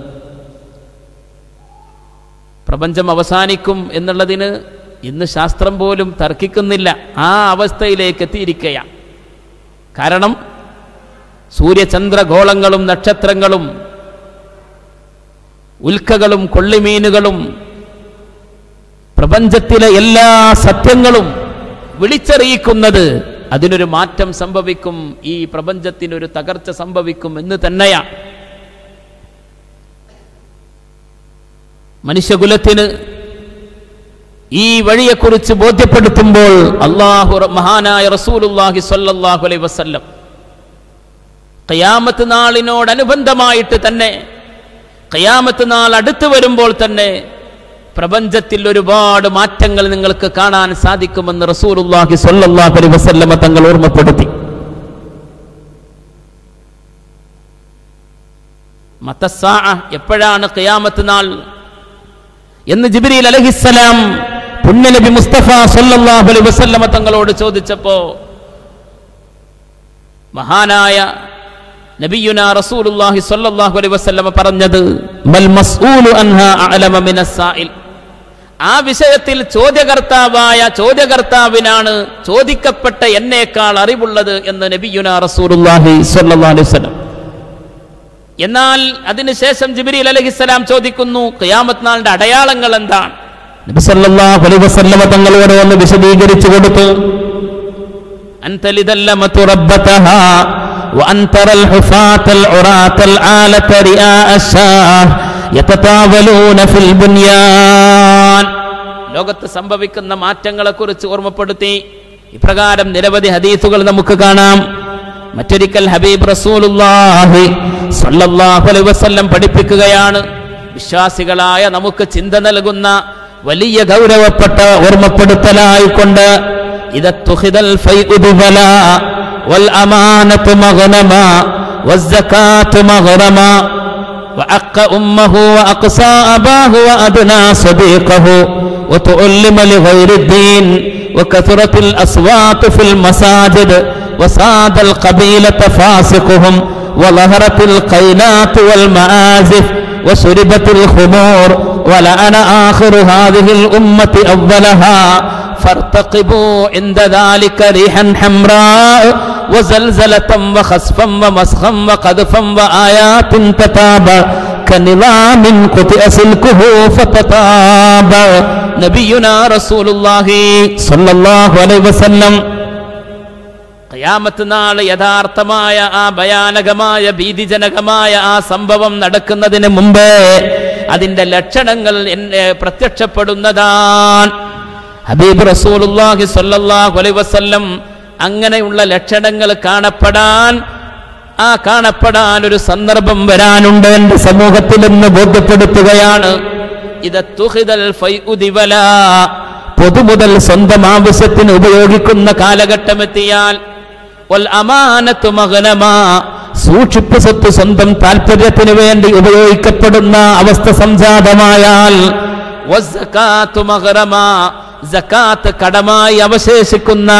പ്രപഞ്ചം അവസാനിക്കും എന്നുള്ളതിന് ഇന്ന് ശാസ്ത്രം പോലും തർക്കിക്കുന്നില്ല. ആ അവസ്ഥയിലേക്ക് എത്തിയിരിക്കുകയാണ്. കാരണം സൂര്യചന്ദ്രഗോളങ്ങളും നക്ഷത്രങ്ങളും ഉൽക്കകളും കൊള്ളിമീനുകളും പ്രപഞ്ചത്തിലെ എല്ലാ സത്യങ്ങളും വിളിച്ചറിയിക്കുന്നത് അതിനൊരു മാറ്റം സംഭവിക്കും ഈ പ്രപഞ്ചത്തിനൊരു തകർച്ച സംഭവിക്കും എന്ന് തന്നെയാ. മനുഷ്യകുലത്തിന് ഈ വഴിയെക്കുറിച്ച് ബോധ്യപ്പെടുത്തുമ്പോൾ അള്ളാഹു മഹാനായ റസൂലുല്ലാഹി സ്വല്ലല്ലാഹു അലൈ വസല്ലം കയാമത്ത് നാളിനോടനുബന്ധമായിട്ട് തന്നെ കയാമത്ത് നാൾ അടുത്തു വരുമ്പോൾ തന്നെ പ്രപഞ്ചത്തിൽ ഒരുപാട് മാറ്റങ്ങൾ നിങ്ങൾക്ക് കാണാൻ സാധിക്കുമെന്ന് റസൂലുള്ളാഹി സ്വല്ലല്ലാഹു അലൈഹി വസല്ലമ തങ്ങൾ ഓർമ്മപ്പെടുത്തി. മതസാ എപ്പോഴാണ് ഖിയാമത്ത് നാൾ? എന്ന് ജിബ്രീൽ അലഹിസ്സലാം പുണ്യനബി മുസ്തഫ സല്ലല്ലാഹു അലൈഹി വസല്ലമ തങ്ങളോട് ചോദിച്ചപ്പോ മഹാനായ നബിയുന റസൂലുള്ളാഹി സ്വല്ലല്ലാഹു അലൈഹി വസല്ലമ പറഞ്ഞത് മൽ മസ്ഊലു അഅലമ മിനസ് സാഇൽ. ആ വിഷയത്തിൽ ചോദ്യകർത്താവായ ചോദ്യകർത്താവിനാണ് ചോദിക്കപ്പെട്ട എന്നേക്കാൾ അറിവുള്ളത് എന്ന് നബിയുന റസൂലുല്ലാഹി സ്വല്ലം എന്നാൽ അതിനുശേഷം ജിബിരിൽ അലഹിസ്സലാം ചോദിക്കുന്നു ഖിയാമത്ത് നാളിന്റെ അടയാളങ്ങൾ എന്താണ്? നബി സല്ലല്ലാഹു അലൈഹി വസല്ലമ തങ്ങളോട് ഒന്ന് വിശദീകരിച്ചു കൊടുത്തു. അൻതലിദല്ലമതു റബ്ബതഹ വഅൻതറൽ ഹുഫാത്തൽ ഉറാത്തൽ ആലത റിയാ അശാഹ് ലോകത്ത് സംഭവിക്കുന്ന മാറ്റങ്ങളെ കുറിച്ച് ഓർമ്മപ്പെടുത്തി. ഇപ്രകാരം നിരവധി ഹദീസുകൾ നമുക്ക് കാണാം. മറ്റൊരിക്കൽ ഹബീബ് റസൂലുല്ലാഹി അലൈഹി വസല്ലം പഠിപ്പിക്കുകയാണ്. വിശ്വാസികളായ നമുക്ക് ചിന്ത നൽകുന്ന വലിയ ഗൗരവപ്പെട്ട ഓർമ്മപ്പെടുത്തലായിക്കൊണ്ട് ഇതത്തുഹിദൽ വൽ അമാനത്തു മഗ്നമ മഗ്നമ وأق أمه وأقصى أباه وأدنى صديقه وتؤلم لغير الدين وكثرت الأصوات في المساجد وساد القبيلة فاسقهم وظهرت القينات والمآزف وشربت الخمور ولأن آخر هذه الأمة أولها. فارتقبوا عند ذلك ريحا حمراء وزلزلة وخسفا ومسخا وقذفا وآيات تتابع كنظام قطع سلكه فتتابع نبينا رسول الله صلى الله عليه وسلم ഖിയാമത്ത് നാൾ യഥാർത്ഥമായ ആ ഭയാനകമായ ഭീതിജനകമായ ആ സംഭവം നടക്കുന്നതിന് മുമ്പേ അതിന്റെ ലക്ഷണങ്ങൾ എന്നെ പ്രത്യക്ഷപ്പെടുന്നതാണ് ഹബീബ് റസൂലുള്ളാഹി സ്വല്ലല്ലാഹു അലൈഹി വസല്ലം അങ്ങനെയുള്ള ലക്ഷണങ്ങൾ കാണപ്പെടാൻ ആ കാണപ്പെടാൻ ഒരു സന്ദർഭം വരാനുണ്ട് എന്റെ സമൂഹത്തിൽ എന്ന് ബോധ്യപ്പെടുത്തുകയാണ് ഇത് ദിവലാ. പൊതുമുതൽ സ്വന്തം ആവശ്യത്തിന് ഉപയോഗിക്കുന്ന കാലഘട്ടം സൂക്ഷിപ്പ് സ്വത്ത് സ്വന്തം താല്പര്യത്തിന് വേണ്ടി ഉപയോഗിക്കപ്പെടുന്ന അവസ്ഥ സംജാതമായാൽ കടമായി അവശേഷിക്കുന്ന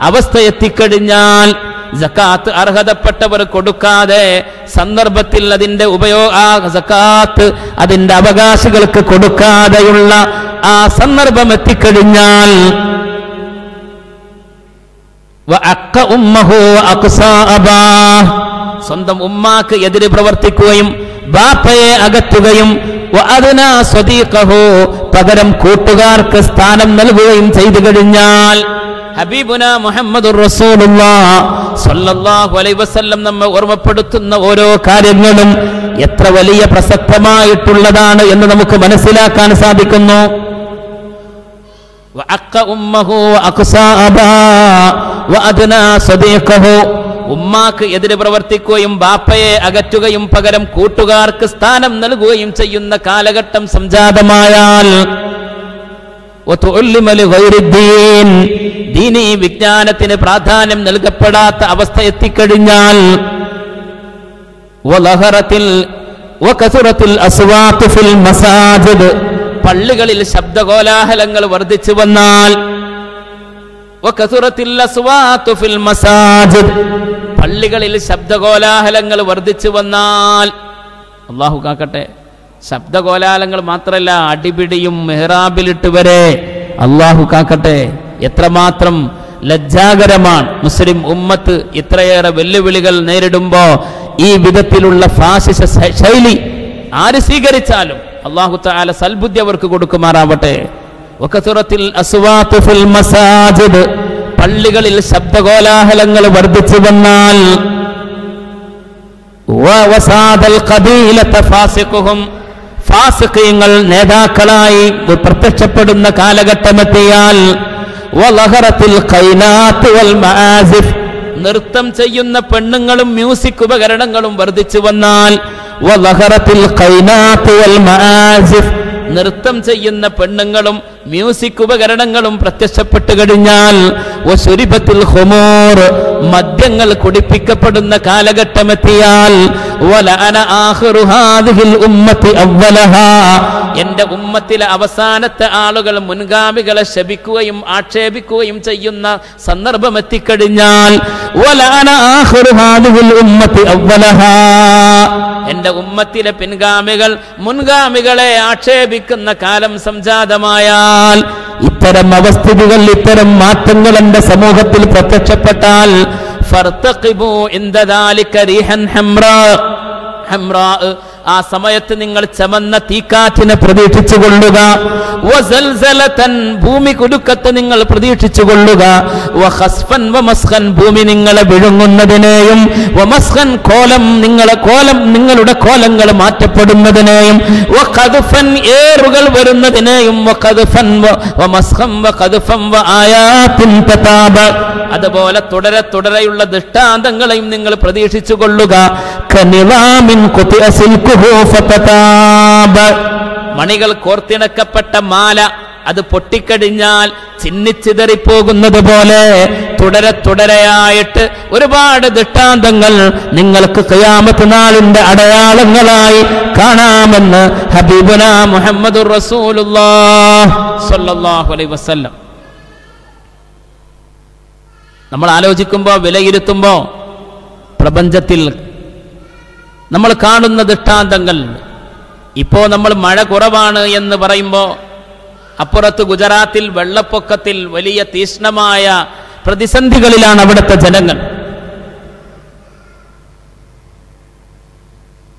അവസ്ഥ എത്തിക്കഴിഞ്ഞാൽ ജക്കാത്ത് അർഹതപ്പെട്ടവർ കൊടുക്കാതെ സന്ദർഭത്തിൽ അതിന്റെ ഉപയോഗ ആ സക്കാത്ത് അതിന്റെ അവകാശികൾക്ക് കൊടുക്കാതെയുള്ള ആ സന്ദർഭം എത്തിക്കഴിഞ്ഞാൽ സ്വന്തം ഉമ്മാക്ക് എതിര് പ്രവർത്തിക്കുകയും ബാപ്പയെ അകറ്റുകയും പകരം കൂട്ടുകാർക്ക് സ്ഥാനം നൽകുകയും ചെയ്തു കഴിഞ്ഞാൽ ഹബീബുന മുഹമ്മദ് വസല്ലം നമ്മെ ഓർമ്മപ്പെടുത്തുന്ന ഓരോ കാര്യങ്ങളും എത്ര വലിയ പ്രസക്തമായിട്ടുള്ളതാണ് എന്ന് നമുക്ക് മനസ്സിലാക്കാൻ സാധിക്കുന്നു. ഉമ്മാക്ക് എതിര് പ്രവർത്തിക്കുകയും ബാപ്പയെ അകറ്റുകയും പകരം കൂട്ടുകാർക്ക് സ്ഥാനം നൽകുകയും ചെയ്യുന്ന കാലഘട്ടം സംജാതമായാൽ ദീനി വിജ്ഞാനത്തിന് പ്രാധാന്യം നൽകപ്പെടാത്ത അവസ്ഥ എത്തിക്കഴിഞ്ഞാൽ പള്ളികളിൽ ശബ്ദകോലാഹലങ്ങൾ വർദ്ധിച്ചു വന്നാൽ പള്ളികളിൽ ശബ്ദകോലാഹലങ്ങൾ വർദ്ധിച്ചു വന്നാൽ അള്ളാഹു കാക്കട്ടെ ശബ്ദകോലാഹലങ്ങൾ മാത്രമല്ല അടിപിടിയും മെഹ്റാബിലിട്ട് വരെ അള്ളാഹു കാക്കട്ടെ എത്രമാത്രം ലജ്ജാകരമാണ്. മുസ്ലിം ഉമ്മത്ത് ഇത്രയേറെ വെല്ലുവിളികൾ നേരിടുമ്പോ ഈ വിധത്തിലുള്ള ഫാസിസ ശൈലി ആര് സ്വീകരിച്ചാലും അള്ളാഹു താല സൽബുദ്ധി അവർക്ക് കൊടുക്കുമാറാവട്ടെ. പള്ളികളിൽ ശബ്ദകോലാഹലങ്ങൾ വർദ്ധിച്ചു വന്നാൽ നേതാക്കളായി പ്രത്യക്ഷപ്പെടുന്ന കാലഘട്ടമെത്തിയാൽ നൃത്തം ചെയ്യുന്ന പെണ്ണുങ്ങളും മ്യൂസിക് ഉപകരണങ്ങളും വർദ്ധിച്ചു വന്നാൽ നൃത്തം ചെയ്യുന്ന പെണ്ണുങ്ങളും മ്യൂസിക് ഉപകരണങ്ങളും പ്രത്യക്ഷപ്പെട്ടു കഴിഞ്ഞാൽ മദ്യങ്ങൾ കുടിപ്പിക്കപ്പെടുന്ന കാലഘട്ടമെത്തിയാൽ എന്റെ ഉമ്മത്തിലെ അവസാനത്തെ ആളുകൾ മുൻഗാമികളെ ശപിക്കുകയും ആക്ഷേപിക്കുകയും ചെയ്യുന്ന സന്ദർഭം എത്തിക്കഴിഞ്ഞാൽ എന്റെ ഉമ്മത്തിലെ പിൻഗാമികൾ മുൻഗാമികളെ ആക്ഷേപിക്കുന്ന കാലം സംജാതമായാൽ ഇത്തരം അവസ്ഥിതികൾ ഇത്തരം മാറ്റങ്ങൾ എന്റെ സമൂഹത്തിൽ പ്രത്യക്ഷപ്പെട്ടാൽ ഫർത്തഖിബു ഇൻദ ദാലിക റീഹൻ ഹംറാ ഹംറാ ആ സമയത്ത് നിങ്ങൾ ചമന്ന തീക്കാറ്റിനെ പ്രതീക്ഷിച്ചു കൊള്ളുക ഭൂമി കുടുക്കത്തെ നിങ്ങൾ പ്രതീക്ഷിച്ചു കൊള്ളുക ഭൂമി നിങ്ങളെ വിഴുങ്ങുന്നതിനെയും കോലം നിങ്ങളെ കോലം നിങ്ങളുടെ കോലങ്ങൾ മാറ്റപ്പെടുന്നതിനെയും ഏറുകൾ വരുന്നതിനെയും അതുപോലെ തുടരെ തുടരെയുള്ള ദൃഷ്ടാന്തങ്ങളെയും നിങ്ങൾ പ്രതീക്ഷിച്ചു കൊള്ളുക. മണികൾ കോർത്തിണക്കപ്പെട്ട മാല അത് പൊട്ടിക്കടിഞ്ഞാൽ ചിന്നിച്ചിതറിപ്പോകുന്നത് പോലെ തുടരെ തുടരെയായിട്ട് ഒരുപാട് ദൃഷ്ടാന്തങ്ങൾ നിങ്ങൾക്ക് ഖിയാമത്ത് നാളിന്റെ അടയാളങ്ങളായി കാണാമെന്ന് ഹബീബുന മുഹമ്മദ് വസല്ലം. നമ്മൾ ആലോചിക്കുമ്പോൾ വിലയിരുത്തുമ്പോ പ്രപഞ്ചത്തിൽ നമ്മൾ കാണുന്ന ദൃഷ്ടാന്തങ്ങൾ. ഇപ്പോൾ നമ്മൾ മഴ കുറവാണ് എന്ന് പറയുമ്പോൾ അപ്പുറത്ത് ഗുജറാത്തിൽ വെള്ളപ്പൊക്കത്തിൽ വലിയ തീഷ്ണമായ പ്രതിസന്ധികളിലാണ് അവിടുത്തെ ജനങ്ങൾ.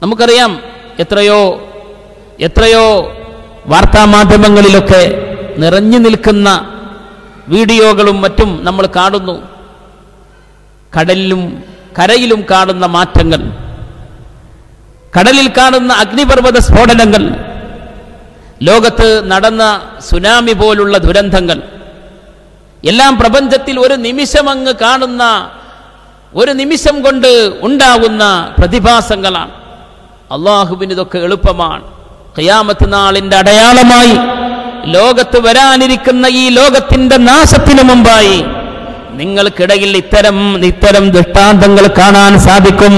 നമുക്കറിയാം എത്രയോ എത്രയോ വാർത്താമാധ്യമങ്ങളിലൊക്കെ നിറഞ്ഞു നിൽക്കുന്ന വീഡിയോകളും മറ്റും നമ്മൾ കാണുന്നു. കടലിലും കരയിലും കാണുന്ന മാറ്റങ്ങൾ. കടലിൽ കാണുന്ന അഗ്നിപർവത സ്ഫോടനങ്ങൾ ലോകത്ത് നടന്ന സുനാമി പോലുള്ള ദുരന്തങ്ങൾ എല്ലാം പ്രപഞ്ചത്തിൽ ഒരു നിമിഷം അങ്ങ് കാണുന്ന ഒരു നിമിഷം കൊണ്ട് ഉണ്ടാകുന്ന പ്രതിഭാസങ്ങളാണ്. അള്ളാഹുവിന് ഇതൊക്കെ എളുപ്പമാണ്. ഖിയാമത്ത് നാളിന്റെ അടയാളമായി ലോകത്ത് വരാനിരിക്കുന്ന ഈ ലോകത്തിന്റെ നാശത്തിനു മുമ്പായി നിങ്ങൾക്കിടയിൽ ഇത്തരം ഇത്തരം ദൃഷ്ടാന്തങ്ങൾ കാണാൻ സാധിക്കും.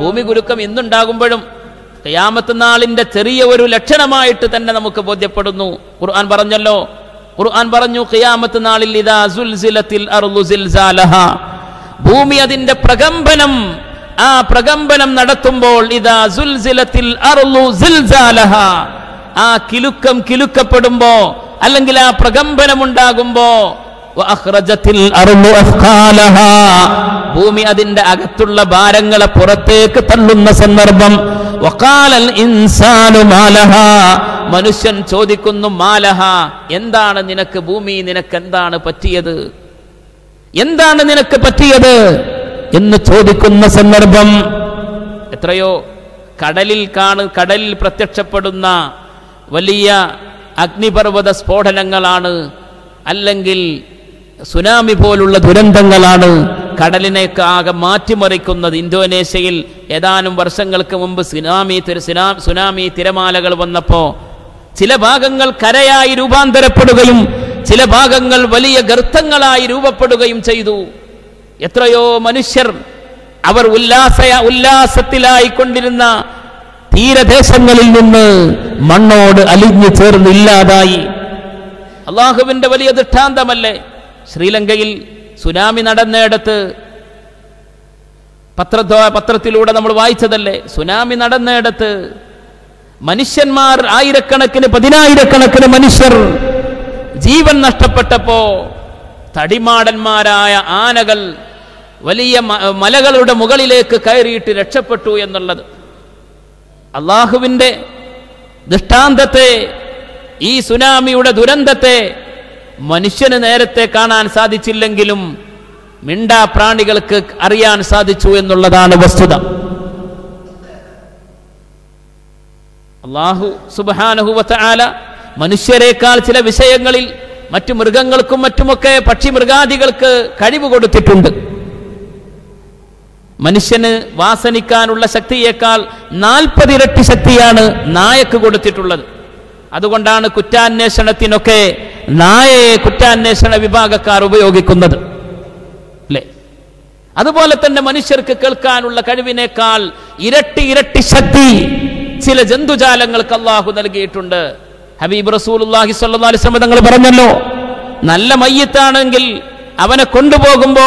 ഭൂമി കുലുക്കം ഇന്നുണ്ടാകുമ്പോഴും കയാമത്തനാളിന്റെ ചെറിയ ഒരു ലക്ഷണമായിട്ട് തന്നെ നമുക്ക് ബോധ്യപ്പെടുന്നു. ഖുർആൻ പറഞ്ഞല്ലോ. ഖുർആൻ പറഞ്ഞു കയാമത്ത് നാളിൽ ഇതാ സുൽസിലത്തിൽ ഭൂമി അതിന്റെ പ്രകമ്പനം. ആ പ്രകമ്പനം നടത്തുമ്പോൾ ഇതാ സുൽസിലത്തിൽ ആ കിലുക്കം കിലുക്കപ്പെടുമ്പോ അല്ലെങ്കിൽ ആ പ്രകമ്പനം ഉണ്ടാകുമ്പോ ഭൂമി അതിന്റെ അകത്തുള്ള ഭാരങ്ങളെ പുറത്തേക്ക് തള്ളുന്ന സന്ദർഭം. മനുഷ്യൻ ചോദിക്കുന്നു മാലഹ എന്താണ് നിനക്ക് ഭൂമി നിനക്ക് എന്താണ് പറ്റിയത്? എന്താണ് നിനക്ക് പറ്റിയത് എന്ന് ചോദിക്കുന്ന സന്ദർഭം എത്രയോ കടലിൽ കാണു കടലിൽ പ്രത്യക്ഷപ്പെടുന്ന വലിയ അഗ്നിപർവത സ്ഫോടനങ്ങളാണ് അല്ലെങ്കിൽ സുനാമി പോലുള്ള ദുരന്തങ്ങളാണ് കടലിനെയൊക്കെ ആകെ മാറ്റിമറിക്കുന്നത്. ഇന്തോനേഷ്യയിൽ ഏതാനും വർഷങ്ങൾക്ക് മുമ്പ് സുനാമി സുനാമി തിരമാലകൾ വന്നപ്പോൾ ചില ഭാഗങ്ങൾ കരയായി രൂപാന്തരപ്പെടുകയും ചില ഭാഗങ്ങൾ വലിയ ഗർത്തങ്ങളായി രൂപപ്പെടുകയും ചെയ്തു. എത്രയോ മനുഷ്യർ അവർ ഉല്ലാസ ഉല്ലാസത്തിലായിക്കൊണ്ടിരുന്ന തീരദേശങ്ങളിൽ നിന്ന് മണ്ണോട് അലിഞ്ഞു ചേർന്ന് ഇല്ലാതായി. അള്ളാഹുവിന്റെ വലിയ ദൃഷ്ടാന്തമല്ലേ? ശ്രീലങ്കയിൽ സുനാമി നടന്നിടത്ത് പത്ര പത്രത്തിലൂടെ നമ്മൾ വായിച്ചതല്ലേ? സുനാമി നടന്നിടത്ത് മനുഷ്യന്മാർ ആയിരക്കണക്കിന് പതിനായിരക്കണക്കിന് മനുഷ്യർ ജീവൻ നഷ്ടപ്പെട്ടപ്പോ തടിമാടന്മാരായ ആനകൾ വലിയ മലകളുടെ മുകളിലേക്ക് കയറിയിട്ട് രക്ഷപ്പെട്ടു എന്നുള്ളത്. അള്ളാഹുവിന്റെ ദൃഷ്ടാന്തത്തെ ഈ സുനാമിയുടെ ദുരന്തത്തെ മനുഷ്യന് നേരത്തെ കാണാൻ സാധിച്ചില്ലെങ്കിലും മിണ്ടാ പ്രാണികൾക്ക് അറിയാൻ സാധിച്ചു എന്നുള്ളതാണ് വസ്തുത. അള്ളാഹു സുബാനഹുവത്ത ആല മനുഷ്യരെക്കാൾ ചില വിഷയങ്ങളിൽ മറ്റു മൃഗങ്ങൾക്കും മറ്റുമൊക്കെ പക്ഷി മൃഗാദികൾക്ക് കഴിവ് കൊടുത്തിട്ടുണ്ട്. മനുഷ്യന് വാസനിക്കാനുള്ള ശക്തിയേക്കാൾ നാൽപ്പതിരട്ടി ശക്തിയാണ് നായക്ക് കൊടുത്തിട്ടുള്ളത്. അതുകൊണ്ടാണ് കുറ്റാന്വേഷണത്തിനൊക്കെ നായയെ കുറ്റാന്വേഷണ വിഭാഗക്കാർ ഉപയോഗിക്കുന്നത്. അല്ലേ? അതുപോലെ തന്നെ മനുഷ്യർക്ക് കേൾക്കാനുള്ള കഴിവിനേക്കാൾ ഇരട്ടി ഇരട്ടി ശക്തി ചില ജന്തുജാലങ്ങൾക്ക് അള്ളാഹു നൽകിയിട്ടുണ്ട്. ഹബീബ് അലൈഹി വസല്ലം തങ്ങൾ പറഞ്ഞല്ലോ നല്ല മയ്യത്താണെങ്കിൽ അവനെ കൊണ്ടുപോകുമ്പോ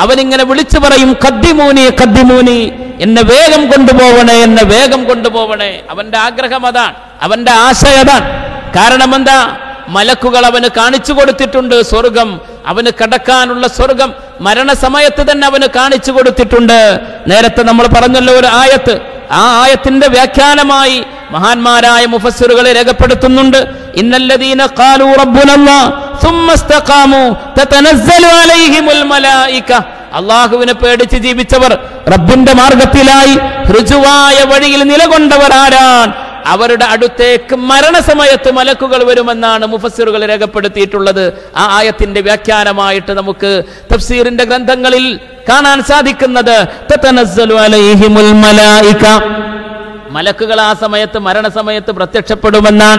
അവനിങ്ങനെ വിളിച്ചു പറയും കദ്ദിമൂനി കദ്ദിമൂനി എന്നെ വേഗം കൊണ്ടുപോവണേ എന്നെ വേഗം കൊണ്ടുപോവണേ. അവന്റെ ആഗ്രഹം അതാണ് അവന്റെ ആശയം അതാണ്. കാരണം എന്താ? മലക്കുകൾ അവന് കാണിച്ചു കൊടുത്തിട്ടുണ്ട് സ്വർഗം അവന് കടക്കാനുള്ള സ്വർഗം മരണസമയത്ത് തന്നെ അവന് കാണിച്ചു കൊടുത്തിട്ടുണ്ട്. നേരത്തെ നമ്മൾ പറഞ്ഞല്ലോ ഒരു ആയത്ത് ആ ആയത്തിന്റെ വ്യാഖ്യാനമായി മഹാന്മാരായ മുഫസ്സിറുകളെ രേഖപ്പെടുത്തുന്നുണ്ട്. ഇന്നല്ലദീന ഖാലു റബ്ബനാ സുമ്മ തതനസ്സലു അലൈഹിമുൽ മലായിക. അള്ളാഹുവിനെ പേടിച്ച് ജീവിച്ചവർ റബ്ബിന്റെ മാർഗത്തിലായി ഋജുവായ വഴിയിൽ നിലകൊണ്ടവർ ആരാൻ അവരുടെ അടുത്തേക്ക് മരണസമയത്ത് മലക്കുകൾ വരുമെന്നാണ് മുഫസ്സിറുകൾ രേഖപ്പെടുത്തിയിട്ടുള്ളത്. ആ ആയത്തിന്റെ വ്യാഖ്യാനമായിട്ട് നമുക്ക് തഫ്സീറിന്റെ ഗ്രന്ഥങ്ങളിൽ കാണാൻ സാധിക്കുന്നത് മലക്കുകൾ ആ സമയത്ത് മരണസമയത്ത് പ്രത്യക്ഷപ്പെടുമെന്ന്.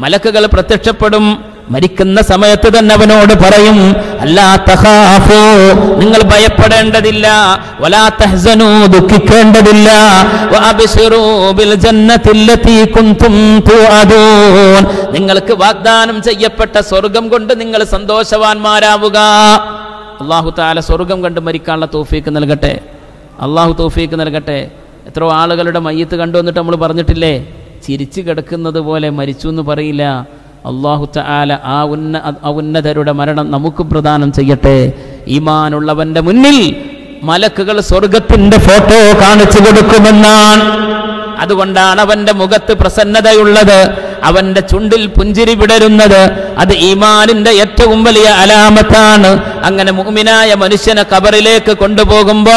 മലക്കുകൾ പ്രത്യക്ഷപ്പെടും മരിക്കുന്ന സമയത്ത് തന്നെ അവനോട് പറയും അല്ലാ നിങ്ങൾ ഭയപ്പെടേണ്ടതില്ല. വലാ തഹ്സനു ദുഃഖിക്കേണ്ടതില്ല. ബിൽ തുഅദൂൻ. നിങ്ങൾക്ക് വാഗ്ദാനം ചെയ്യപ്പെട്ട സ്വർഗം കൊണ്ട് നിങ്ങൾ സന്തോഷവാന്മാരാവുക. അള്ളാഹു താല സ്വർഗം കണ്ട് മരിക്കാനുള്ള തോഫീക്ക് നൽകട്ടെ. അള്ളാഹു തോഫീക്ക് നൽകട്ടെ. എത്രയോ ആളുകളുടെ മയ്യത്ത് കണ്ടു വന്നിട്ട് നമ്മൾ പറഞ്ഞിട്ടില്ലേ? ചിരിച്ചു കിടക്കുന്നത് പോലെ മരിച്ചു എന്ന് പറയില്ല. അള്ളാഹു ആല ആ ഉന്ന ഉന്നതരുടെ മരണം നമുക്ക് പ്രദാനം ചെയ്യട്ടെ. ഈമാനുള്ളവന്റെ മുന്നിൽ മലക്കുകൾ സ്വർഗത്തിന്റെ ഫോട്ടോ കാണിച്ചു കൊടുക്കുമെന്നാണ്. അതുകൊണ്ടാണ് അവന്റെ മുഖത്ത് പ്രസന്നതയുള്ളത്. അവന്റെ ചുണ്ടിൽ പുഞ്ചിരി വിടരുന്നത്. അത് ഈമാനിന്റെ ഏറ്റവും വലിയ അലാമത്താണ്. അങ്ങനെ മുഅ്മിനായ മനുഷ്യനെ കബറിലേക്ക് കൊണ്ടുപോകുമ്പോ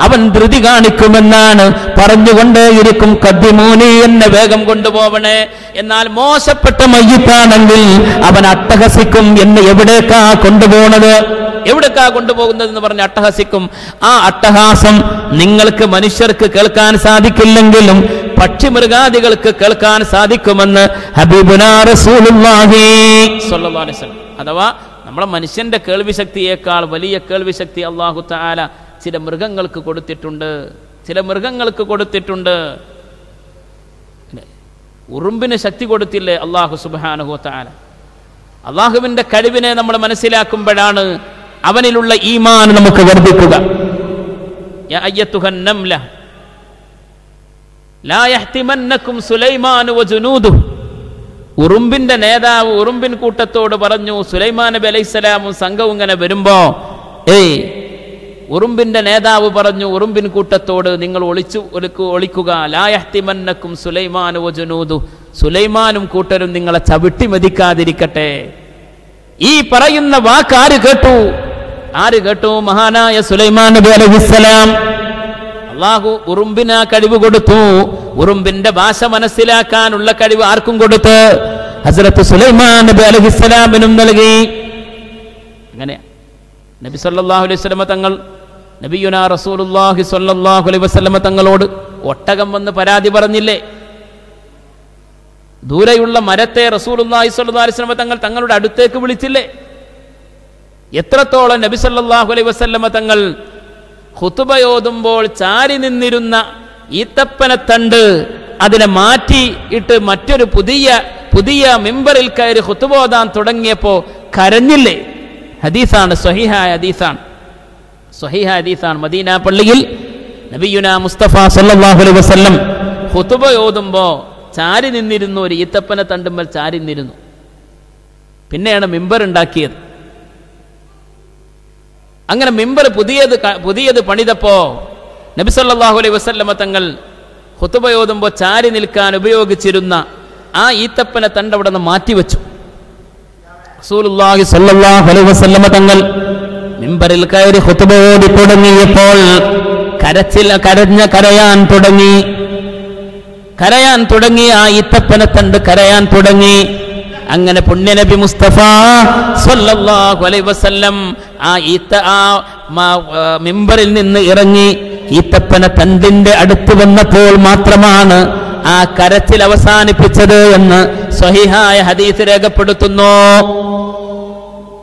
അവൻ ധൃതി കാണിക്കുമെന്നാണ്. പറഞ്ഞുകൊണ്ടേയിരിക്കും കദ്യമോനി എന്നെ വേഗം കൊണ്ടുപോവണേ. എന്നാൽ മോശപ്പെട്ട മയ്യത്താണെങ്കിൽ അവൻ അട്ടഹസിക്കും എന്നെ എവിടേക്കാ കൊണ്ടുപോകണത് എവിടേക്കാ കൊണ്ടുപോകുന്നത് എന്ന് പറഞ്ഞ് അട്ടഹസിക്കും. ആ അട്ടഹാസം നിങ്ങൾക്ക് മനുഷ്യർക്ക് കേൾക്കാൻ സാധിക്കില്ലെങ്കിലും പക്ഷി മൃഗാദികൾക്ക് കേൾക്കാൻ സാധിക്കുമെന്ന് അഥവാ നമ്മളെ മനുഷ്യന്റെ കേൾവി ശക്തിയേക്കാൾ വലിയ കേൾവി ശക്തി അള്ളാഹു താല ചില മൃഗങ്ങൾക്ക് കൊടുത്തിട്ടുണ്ട്. ചില മൃഗങ്ങൾക്ക് കൊടുത്തിട്ടുണ്ട്. ഉറുമ്പിന് ശക്തി കൊടുത്തില്ലേ അള്ളാഹു സുബാനുഹു താല അള്ളാഹുവിന്റെ കഴിവിനെ നമ്മൾ മനസ്സിലാക്കുമ്പോഴാണ് അവനിലുള്ള ഈമാൻ നമുക്ക് വർദ്ധിക്കുക. ഉറുമ്പിന്റെ നേതാവ് ഉറുമ്പിൻ കൂട്ടത്തോട് പറഞ്ഞു സുലൈമാൻ നബി അലൈഹിസ്സലാമും സംഘവും ഇങ്ങനെ വരുമ്പോ ഏയ് ഉറുമ്പിന്റെ നേതാവ് പറഞ്ഞു ഉറുമ്പിൻ കൂട്ടത്തോട് നിങ്ങൾ ഒളിച്ചു ഒളിക്കു ഒളിക്കുക. ലായഹ്തിമന്നക്കും സുലൈമാനു വജുനൂദു സുലൈമാനും കൂട്ടരും നിങ്ങളെ ചവിട്ടി മതിക്കാതിരിക്കട്ടെ. ഈ പറയുന്ന വാക്കാര് കേട്ടു. ആര് കേട്ടു? മഹാനായ സുലൈമാൻ നബി അലഹിസ്സലാം. അള്ളാഹു ഉറുമ്പിന് ആ കഴിവ് കൊടുത്തു. ഉറുമ്പിന്റെ ഭാഷ മനസ്സിലാക്കാനുള്ള കഴിവ് ആർക്കും കൊടുത്ത്? ഹസരത്ത് സുലൈമാൻ നബി അലഹിസ്സലാമിനും നൽകി. അങ്ങനെ നബി സല്ലാഹു അലൈഹി സ്വലമ തങ്ങൾ നബിയുന റസൂലുല്ലാഹി സല്ലാഹു അലൈഹി വസ്ലമ തങ്ങളോട് ഒട്ടകം വന്ന് പരാതി പറഞ്ഞില്ലേ? ദൂരെയുള്ള മരത്തെ റസൂലുള്ളാഹി സല്ലാ അലൈഹി സ്വലമ തങ്ങൾ തങ്ങളുടെ അടുത്തേക്ക് വിളിച്ചില്ലേ? എത്രത്തോളം നബി സല്ലാഹു അലൈ വസല്ലമ തങ്ങൾ ഹുത്തുബയോതുമ്പോൾ ചാരി നിന്നിരുന്ന ഈത്തപ്പനത്തണ്ട് അതിനെ മാറ്റി ഇട്ട് മറ്റൊരു പുതിയ പുതിയ മെമ്പറിൽ കയറി ഹുത്തുബോധാൻ തുടങ്ങിയപ്പോ കരഞ്ഞില്ലേ? ഹദീസാണ് സ്വഹിഹായ ഹദീസാണ്. സ്വഹിഹായ ഹദീസാണ്. മദീന പള്ളിയിൽ നബിയുന മുസ്തഫ സല്ലാഹു അലൈ വസ്ല്ലം ഹുത്തുബ ചാരി നിന്നിരുന്നു ഒരു ഈത്തപ്പന തണ്ടുമ്പോൾ ചാരി നിന്നിരുന്നു. പിന്നെയാണ് മിമ്പർ ഉണ്ടാക്കിയത്. അങ്ങനെ മിമ്പർ പുതിയത് പുതിയത് പണിതപ്പോ നബിസല്ലാഹു അലൈ വസല്ലമ തങ്ങൾ ഹുത്തുബയോതുമ്പോൾ ചാരി നിൽക്കാൻ ഉപയോഗിച്ചിരുന്ന ആ ഈത്തപ്പനെ തണ്ട് അവിടെ നിന്ന് മാറ്റിവെച്ചു. റസൂലുള്ളാഹി സ്വല്ലല്ലാഹു അലൈഹി വസല്ലമ തങ്ങൾ മിമ്പറിൽ കയറി ഹുത്തുബയോടി തുടങ്ങിയപ്പോൾ കരച്ചിൽ കരഞ്ഞ കരയാൻ തുടങ്ങി. കരയാൻ തുടങ്ങി ആ ഈത്തപ്പനത്തണ്ട് കരയാൻ തുടങ്ങി. അങ്ങനെ പുണ്യനബി മുസ്തഫ സ്വല്ലല്ലാഹു അലൈഹി വസല്ലം ആ ഈത്ത ആ മെമ്പറിൽ നിന്ന് ഇറങ്ങി ഈത്തപ്പന തണ്ടിന്റെ അടുത്ത് വന്നപ്പോൾ മാത്രമാണ് ആ കരച്ചിൽ അവസാനിപ്പിച്ചത് എന്ന് സഹിഹായ ഹദീസ് രേഖപ്പെടുത്തുന്നു.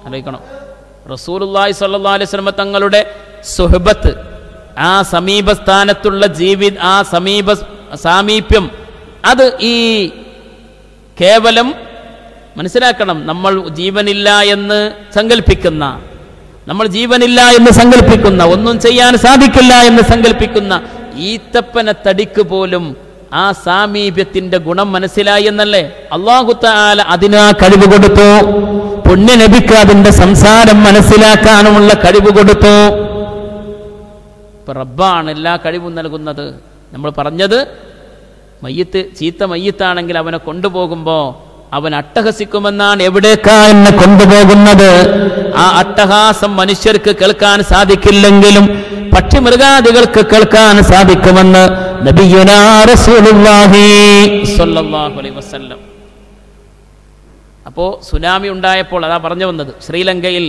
അറിയിക്കണം. റസൂലുള്ളാഹി സ്വല്ലല്ലാഹി അലൈഹി വസല്ലം തങ്ങളുടെ സുഹബത്ത് ആ സമീപസ്ഥാനത്തുള്ള ജീവി ആ സമീപ സാമീപ്യം അത് ഈ കേവലം മനസ്സിലാക്കണം. നമ്മൾ ജീവനില്ല എന്ന് സങ്കല്പിക്കുന്ന നമ്മൾ ജീവനില്ല എന്ന് സങ്കല്പിക്കുന്ന ഒന്നും ചെയ്യാൻ സാധിക്കില്ല എന്ന് സങ്കല്പിക്കുന്ന ഈത്തപ്പന തടിക്ക് പോലും ആ സാമീപ്യത്തിന്റെ ഗുണം മനസ്സിലായി എന്നല്ലേ? അള്ളാഹുത്താല അതിന് കഴിവ് കൊടുത്തു. പുണ്യനബിക്ക് അതിന്റെ സംസാരം മനസ്സിലാക്കാനുമുള്ള കഴിവ് കൊടുത്തു. റബ്ബാണ് എല്ലാ കഴിവും നൽകുന്നത്. നമ്മൾ പറഞ്ഞത് മയ്യത്ത് ചീത്ത മയ്യത്താണെങ്കിൽ അവനെ കൊണ്ടുപോകുമ്പോൾ അവൻ അട്ടഹസിക്കുമെന്നാണ് എവിടേക്കാ എന്നെ കൊണ്ടുപോകുന്നത്? ആ അട്ടഹാസം മനുഷ്യർക്ക് കേൾക്കാൻ സാധിക്കില്ലെങ്കിലും പക്ഷി മൃഗാദികൾക്ക് കേൾക്കാൻ സാധിക്കുമെന്ന് അപ്പോ സുനാമി ഉണ്ടായപ്പോൾ അതാ പറഞ്ഞു വന്നത്. ശ്രീലങ്കയിൽ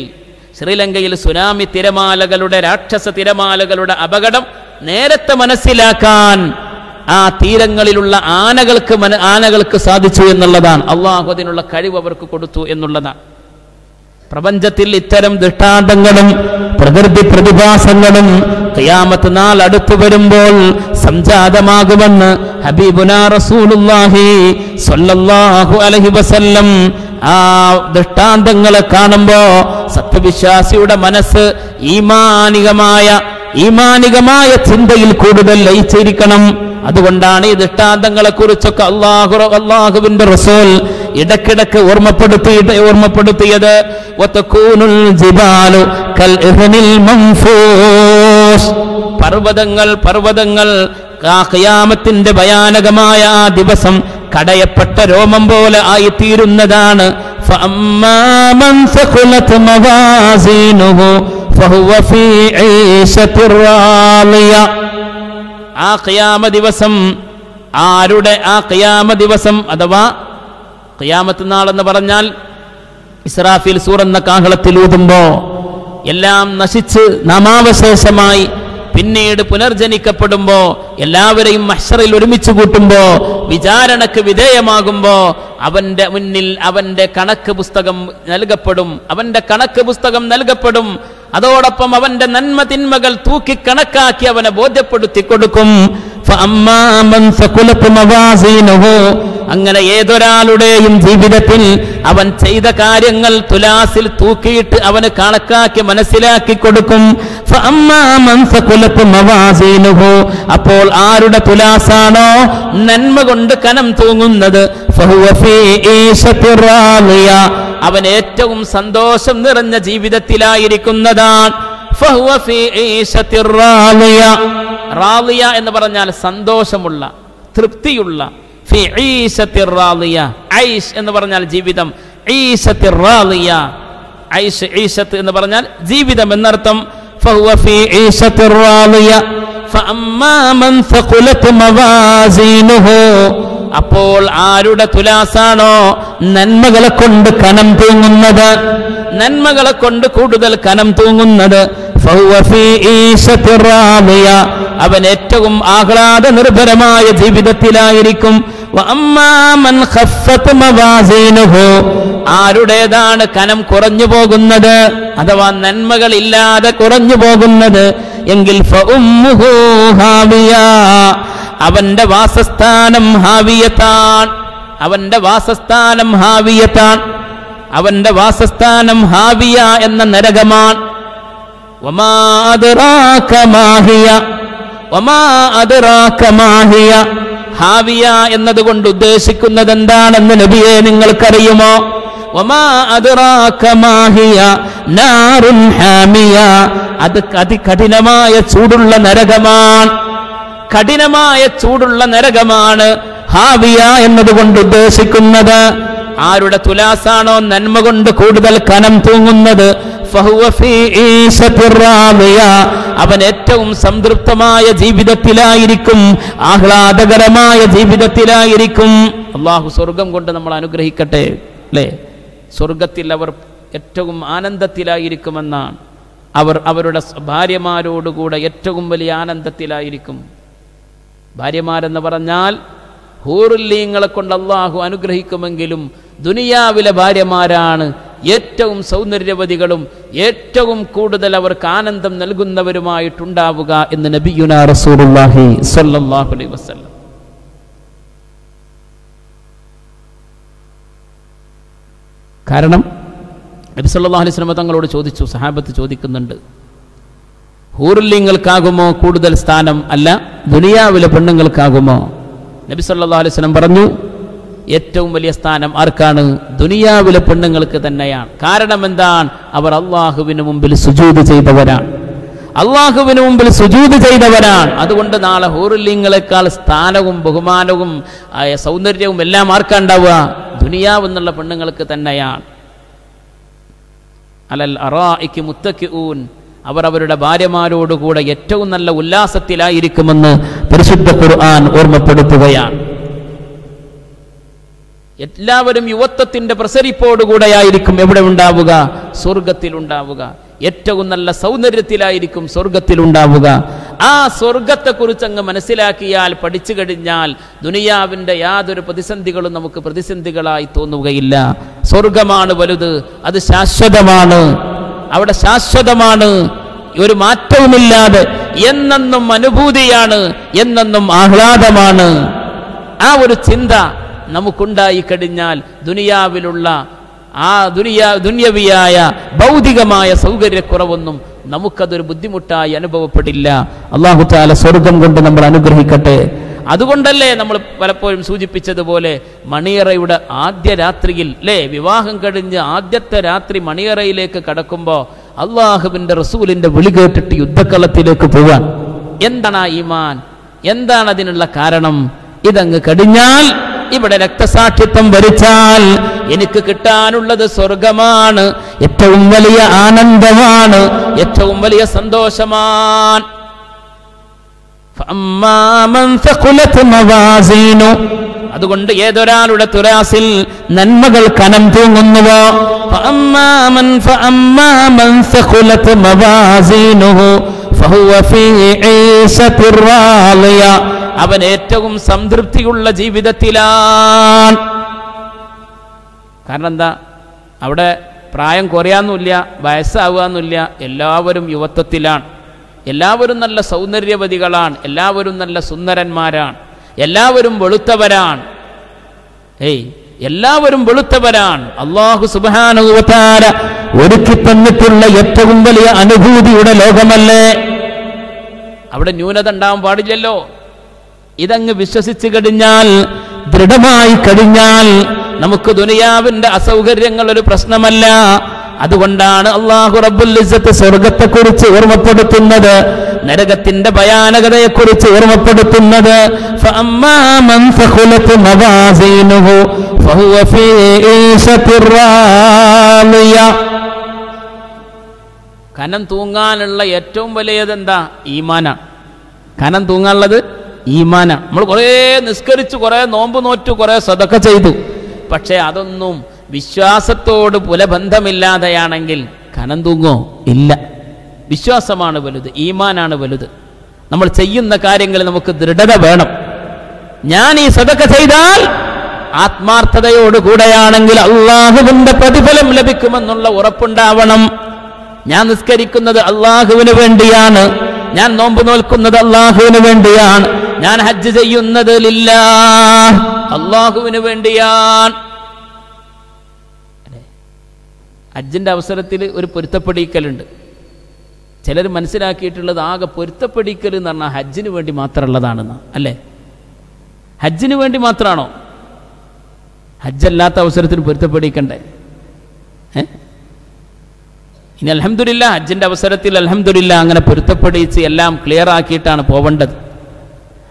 ശ്രീലങ്കയിൽ സുനാമി തിരമാലകളുടെ രാക്ഷസ തിരമാലകളുടെ അപകടം നേരത്തെ മനസ്സിലാക്കാൻ ആ തീരങ്ങളിലുള്ള ആനകൾക്ക് മന ആനകൾക്ക് സാധിച്ചു എന്നുള്ളതാണ്. അള്ളാഹു അതിനുള്ള കഴിവ് അവർക്ക് കൊടുത്തു എന്നുള്ളതാണ്. പ്രപഞ്ചത്തിൽ ഇത്തരം ദൃഷ്ടാന്തങ്ങളും പ്രകൃതി പ്രതിഭാസങ്ങളും കയാമത്ത് നാൾ അടുത്തു വരുമ്പോൾ സംജാതമാകുമെന്ന് ഹബീബുനാ റസൂലുള്ളാഹി സ്വല്ലല്ലാഹു അലൈഹി വസല്ലം ആ ദൃഷ്ടാന്തങ്ങളെ കാണുമ്പോ സത്യവിശ്വാസിയുടെ മനസ്സ് ഈമാനികമായ ഈമാനികമായ ചിന്തയിൽ കൂടുതൽ ലയിച്ചിരിക്കണം. അതുകൊണ്ടാണ് ഈ ദൃഷ്ടാന്തങ്ങളെ കുറിച്ചൊക്കെ അള്ളാഹു അള്ളാഹുവിന്റെ റസൂൽ ഇടക്കിടക്ക് ഓർമ്മപ്പെടുത്തിയിട്ട് ഓർമ്മപ്പെടുത്തിയത് പർവതങ്ങൾ പർവതങ്ങൾ ഖിയാമത്തിന്റെ ഭയാനകമായ ആ ദിവസം കടയപ്പെട്ട രോമം പോലെ ആയിത്തീരുന്നതാണ്. ഫഹുവ ഫീ ഐശത്തുറാലിയ ആ ഖിയാമ ദിവസം ആരുടെ ആ ഖിയാമ ദിവസം അഥവാ ഖിയാമത്ത് നാളെന്ന് പറഞ്ഞാൽ ഇസ്രാഫിൽ സൂറന്ന കാഹളത്തിൽ ഊതുമ്പോ എല്ലാം നശിച്ച് നാമാവശേഷമായി പിന്നീട് പുനർജനിക്കപ്പെടുമ്പോ എല്ലാവരെയും മഷറിൽ ഒരുമിച്ച് കൂട്ടുമ്പോ വിചാരണക്ക് വിധേയമാകുമ്പോ അവന്റെ മുന്നിൽ അവന്റെ കണക്ക് പുസ്തകം നൽകപ്പെടും. അവന്റെ കണക്ക് പുസ്തകം നൽകപ്പെടും. അതോടൊപ്പം അവന്റെ നന്മ തിന്മകൾ തൂക്കി കണക്കാക്കി അവനെ ബോധ്യപ്പെടുത്തി കൊടുക്കും. അങ്ങനെ ഏതൊരാളുടെയും ജീവിതത്തിൽ അവൻ ചെയ്ത കാര്യങ്ങൾ തുലാസിൽ തൂക്കിയിട്ട് അവന് കണക്കാക്കി മനസ്സിലാക്കി കൊടുക്കും. അപ്പോൾ ആരുടെ തുലാസാണോ നന്മ കൊണ്ട് കനം തൂങ്ങുന്നത്? അവൻ ഏറ്റവും സന്തോഷം നിറഞ്ഞ ജീവിതത്തിലായിരിക്കുന്നതാണ്. റാളിയ എന്ന് പറഞ്ഞാൽ സന്തോഷമുള്ള തൃപ്തിയുള്ള ഐസ് എന്ന് പറഞ്ഞാൽ ജീവിതം. ഐസ് ഈസത്ത് എന്ന് പറഞ്ഞാൽ ജീവിതം എന്നർത്ഥം. അപ്പോൾ ആരുടെ തുലാസാണോ? നന്മകളെ കൊണ്ട് കനം തൂങ്ങുന്നത്. നന്മകളെ കൊണ്ട് കൂടുതൽ കനം തൂങ്ങുന്നത്. അവൻ ഏറ്റവും ആഹ്ലാദ നിർഭരമായ ജീവിതത്തിലായിരിക്കും. ആരുടേതാണ് കനം കുറഞ്ഞു പോകുന്നത്? അഥവാ നന്മകൾ ഇല്ലാതെ കുറഞ്ഞു പോകുന്നത്? എങ്കിൽ അവന്റെ വാസസ്ഥാനം ഹാവിയത്താൻ. അവന്റെ വാസസ്ഥാനം ഹാവിയത്താൻ. അവന്റെ വാസസ്ഥാനം ഹാവിയ എന്ന നരകമാണ്. ഹാവിയ എന്നതുകൊണ്ട് ഉദ്ദേശിക്കുന്നത് എന്താണെന്ന് നബിയെ നിങ്ങൾക്കറിയുമോ? അത് അതികഠിനമായ ചൂടുള്ള നരകമാണ്. കഠിനമായ ചൂടുള്ള നരകമാണ് ഹാവിയ എന്നതുകൊണ്ട് ഉദ്ദേശിക്കുന്നത്. ആരുടെ തുലാസാണോ നന്മ കൊണ്ട് കൂടുതൽ കനം തൂങ്ങുന്നത്. അവൻ ഏറ്റവും സംതൃപ്തമായ ജീവിതത്തിലായിരിക്കും ആഹ്ലാദകരമായ ജീവിതത്തിലായിരിക്കും. അള്ളാഹു സ്വർഗം കൊണ്ട് നമ്മൾ അനുഗ്രഹിക്കട്ടെ അല്ലേ? സ്വർഗത്തിൽ അവർ ഏറ്റവും ആനന്ദത്തിലായിരിക്കുമെന്നാണ്. അവർ അവരുടെ ഭാര്യമാരോടുകൂടെ ഏറ്റവും വലിയ ആനന്ദത്തിലായിരിക്കും. ഭാര്യമാരെന്ന് പറഞ്ഞാൽ ഹൂറുല്ലീങ്ങളെ കൊണ്ട് അള്ളാഹു അനുഗ്രഹിക്കുമെങ്കിലും ദുനിയാവിലെ ഭാര്യമാരാണ് ഏറ്റവും സൗന്ദര്യവതികളും ഏറ്റവും കൂടുതൽ അവർക്ക് ആനന്ദം നൽകുന്നവരുമായിട്ടുണ്ടാവുക എന്ന് നബിയുന റസൂലുള്ളാഹി സ്വല്ലല്ലാഹു അലൈഹി വസല്ലം. കാരണം നബി സല്ലല്ലാഹു അലൈഹി വസല്ലം തങ്ങളോട് ചോദിച്ചു സഹാബത്ത് ചോദിക്കുന്നുണ്ട് ഹൂറുല്ലിങ്ങൾക്കാകുമോ കൂടുതൽ സ്ഥാനം? അല്ല ദുനിയാവിലെ പെണ്ണുങ്ങൾക്കാകുമോ? നബി സല്ലല്ലാഹു അലൈഹി വസല്ലം പറഞ്ഞു ഏറ്റവും വലിയ സ്ഥാനം ആർക്കാണ്? ദുനിയാവിലെ പെണ്ണുങ്ങൾക്ക് തന്നെയാണ്. കാരണം എന്താണ്? അവർ അള്ളാഹുവിന് മുമ്പിൽ സുജൂത് ചെയ്തവരാണ്. അള്ളാഹുവിന് മുമ്പിൽ സുജൂത് ചെയ്തവരാണ്. അതുകൊണ്ട് നാളെ ഹൂറുല്യങ്ങളെക്കാൾ സ്ഥാനവും ബഹുമാനവും സൗന്ദര്യവും എല്ലാം ആർക്കാണ്ടാവുക? ദുനിയാവ് എന്നുള്ള പെണ്ണുങ്ങൾക്ക് തന്നെയാണ്. അലൽ അറായിക്ക് മുത്തക്കിഊൻ അവർ അവരുടെ ഭാര്യമാരോടുകൂടെ ഏറ്റവും നല്ല ഉല്ലാസത്തിലായിരിക്കുമെന്ന് പരിശുദ്ധ ഖുർആൻ ഓർമ്മപ്പെടുത്തുകയാണ്. എല്ലാവരും യുവത്വത്തിന്റെ പ്രസരിപ്പോടുകൂടെയായിരിക്കും എവിടെ ഉണ്ടാവുക? സ്വർഗത്തിൽ ഉണ്ടാവുക ഏറ്റവും നല്ല സൗന്ദര്യത്തിലായിരിക്കും സ്വർഗത്തിൽ ഉണ്ടാവുക ആ സ്വർഗത്തെക്കുറിച്ച് അങ്ങ് മനസ്സിലാക്കിയാൽ പഠിച്ചു കഴിഞ്ഞാൽ ദുനിയാവിന്റെ യാതൊരു പ്രതിസന്ധികളും നമുക്ക് പ്രതിസന്ധികളായി തോന്നുകയില്ല. സ്വർഗമാണ് വലുത് അത് ശാശ്വതമാണ്. അവിടെ ശാശ്വതമാണ്. ഒരു മാറ്റവുമില്ലാതെ എന്നെന്നും അനുഭൂതിയാണ് എന്നെന്നും ആഹ്ലാദമാണ്. ആ ഒരു ചിന്ത നമുക്കുണ്ടായി കഴിഞ്ഞാൽ ദുനിയാവിലുള്ള ആ ദുനിയാ ദുന്യവിയായ ഭൗതികമായ സൗകര്യക്കുറവൊന്നും നമുക്കതൊരു ബുദ്ധിമുട്ടായി അനുഭവപ്പെടില്ല. അള്ളാഹു താല സ്വർഗം കൊണ്ട് നമ്മൾ അനുഗ്രഹിക്കട്ടെ. അതുകൊണ്ടല്ലേ നമ്മൾ പലപ്പോഴും സൂചിപ്പിച്ചതുപോലെ മണിയറയുടെ ആദ്യ രാത്രിയിൽ അല്ലേ വിവാഹം കഴിഞ്ഞ് ആദ്യത്തെ രാത്രി മണിയറയിലേക്ക് കടക്കുമ്പോൾ അള്ളാഹുവിന്റെ റസൂലിന്റെ വിളി കേട്ടിട്ട് യുദ്ധക്കളത്തിലേക്ക് പോവാൻ എന്താണ് ഈമാൻ? എന്താണ് അതിനുള്ള കാരണം? ഇതങ്ങ് കടിഞ്ഞാൽ ഇവിടെ രക്തസാക്ഷിത്വം വരിച്ചാൽ എനിക്ക് കിട്ടാനുള്ളത് സ്വർഗമാണ്. ഏറ്റവും വലിയ ആനന്ദമാണ് ഏറ്റവും വലിയ സന്തോഷമാണ്. അതുകൊണ്ട് ഏതൊരാളുടെ തുരാസിൽ നന്മകൾ കനം തൂങ്ങുന്നുവോ? ഫഹുവ ഫീ അവൻ ഏറ്റവും സംതൃപ്തിയുള്ള ജീവിതത്തിലാണ്. കാരണം എന്താ? അവിടെ പ്രായം കുറയാന്നുമില്ല വയസ്സാവുകയെന്നില്ല എല്ലാവരും യുവത്വത്തിലാണ്. എല്ലാവരും നല്ല സൗന്ദര്യവതികളാണ് എല്ലാവരും നല്ല സുന്ദരന്മാരാണ് എല്ലാവരും വെളുത്തവരാണ്. ഏയ് എല്ലാവരും വെളുത്തവരാണ്. അള്ളാഹു സുബാനുവത്താര ഒരുക്കി തന്നിട്ടുള്ള ഏറ്റവും വലിയ അനുഭൂതിയുടെ ലോകമല്ലേ? അവിടെ ന്യൂനത ഉണ്ടാവാൻ പാടില്ലല്ലോ. ഇതങ്ങ് വിശ്വസിച്ചു കഴിഞ്ഞാൽ ദൃഢമായി കഴിഞ്ഞാൽ നമുക്ക് ദുനിയാവിന്റെ അസൗകര്യങ്ങൾ ഒരു പ്രശ്നമല്ല. അതുകൊണ്ടാണ് അള്ളാഹു റബ്ബുൽ ഇസ്സത്ത് സ്വർഗത്തെക്കുറിച്ച് ഓർമ്മപ്പെടുത്തുന്നത് നരകത്തിന്റെ ഭയാനകതയെക്കുറിച്ച് ഓർമ്മപ്പെടുത്തുന്നത്. കനം തൂങ്ങാനുള്ള ഏറ്റവും വലിയത് എന്താ ഈമാനാണ് കനം തൂങ്ങാനുള്ളത് ഈമാന. നമ്മൾ കുറേ നിസ്കരിച്ചു കുറേ നോമ്പ് നോറ്റു കുറേ സതൊക്കെ ചെയ്തു. പക്ഷേ അതൊന്നും വിശ്വാസത്തോട് പുലബന്ധമില്ലാതെയാണെങ്കിൽ കനം തൂങ്ങോ? ഇല്ല. വിശ്വാസമാണ് വലുത് ഈമാനാണ് വലുത്. നമ്മൾ ചെയ്യുന്ന കാര്യങ്ങളിൽ നമുക്ക് ദൃഢത വേണം. ഞാൻ ഈ സതക്ക ചെയ്താൽ ആത്മാർത്ഥതയോടുകൂടെയാണെങ്കിൽ അള്ളാഹുവിന്റെ പ്രതിഫലം ലഭിക്കുമെന്നുള്ള ഉറപ്പുണ്ടാവണം. ഞാൻ നിസ്കരിക്കുന്നത് അള്ളാഹുവിന് വേണ്ടിയാണ്. ഞാൻ നോമ്പ് നോൽക്കുന്നത് അള്ളാഹുവിന് വേണ്ടിയാണ്. ഞാൻ ഹജ്ജ് ചെയ്യുന്നത് ലില്ലാ അള്ളാഹുവിന് വേണ്ടിയാണ്. ഹജ്ജിന്റെ അവസരത്തിൽ ഒരു പൊരുത്തപ്പെടിക്കലുണ്ട്. ചിലർ മനസ്സിലാക്കിയിട്ടുള്ളത് ആകെ പൊരുത്തപ്പെടിക്കൽ എന്ന് പറഞ്ഞാൽ ഹജ്ജിന് വേണ്ടി മാത്രമുള്ളതാണെന്ന്. അല്ലേ? ഹജ്ജിന് വേണ്ടി മാത്രമാണോ? ഹജ്ജല്ലാത്ത അവസരത്തിന് പൊരുത്തപ്പെടിക്കണ്ടേ? ഇനി അലഹമില്ല ഹജ്ജിന്റെ അവസരത്തിൽ അലഹമില്ല അങ്ങനെ പൊരുത്തപ്പെടിച്ച് എല്ലാം ക്ലിയർ ആക്കിയിട്ടാണ് പോവേണ്ടത്.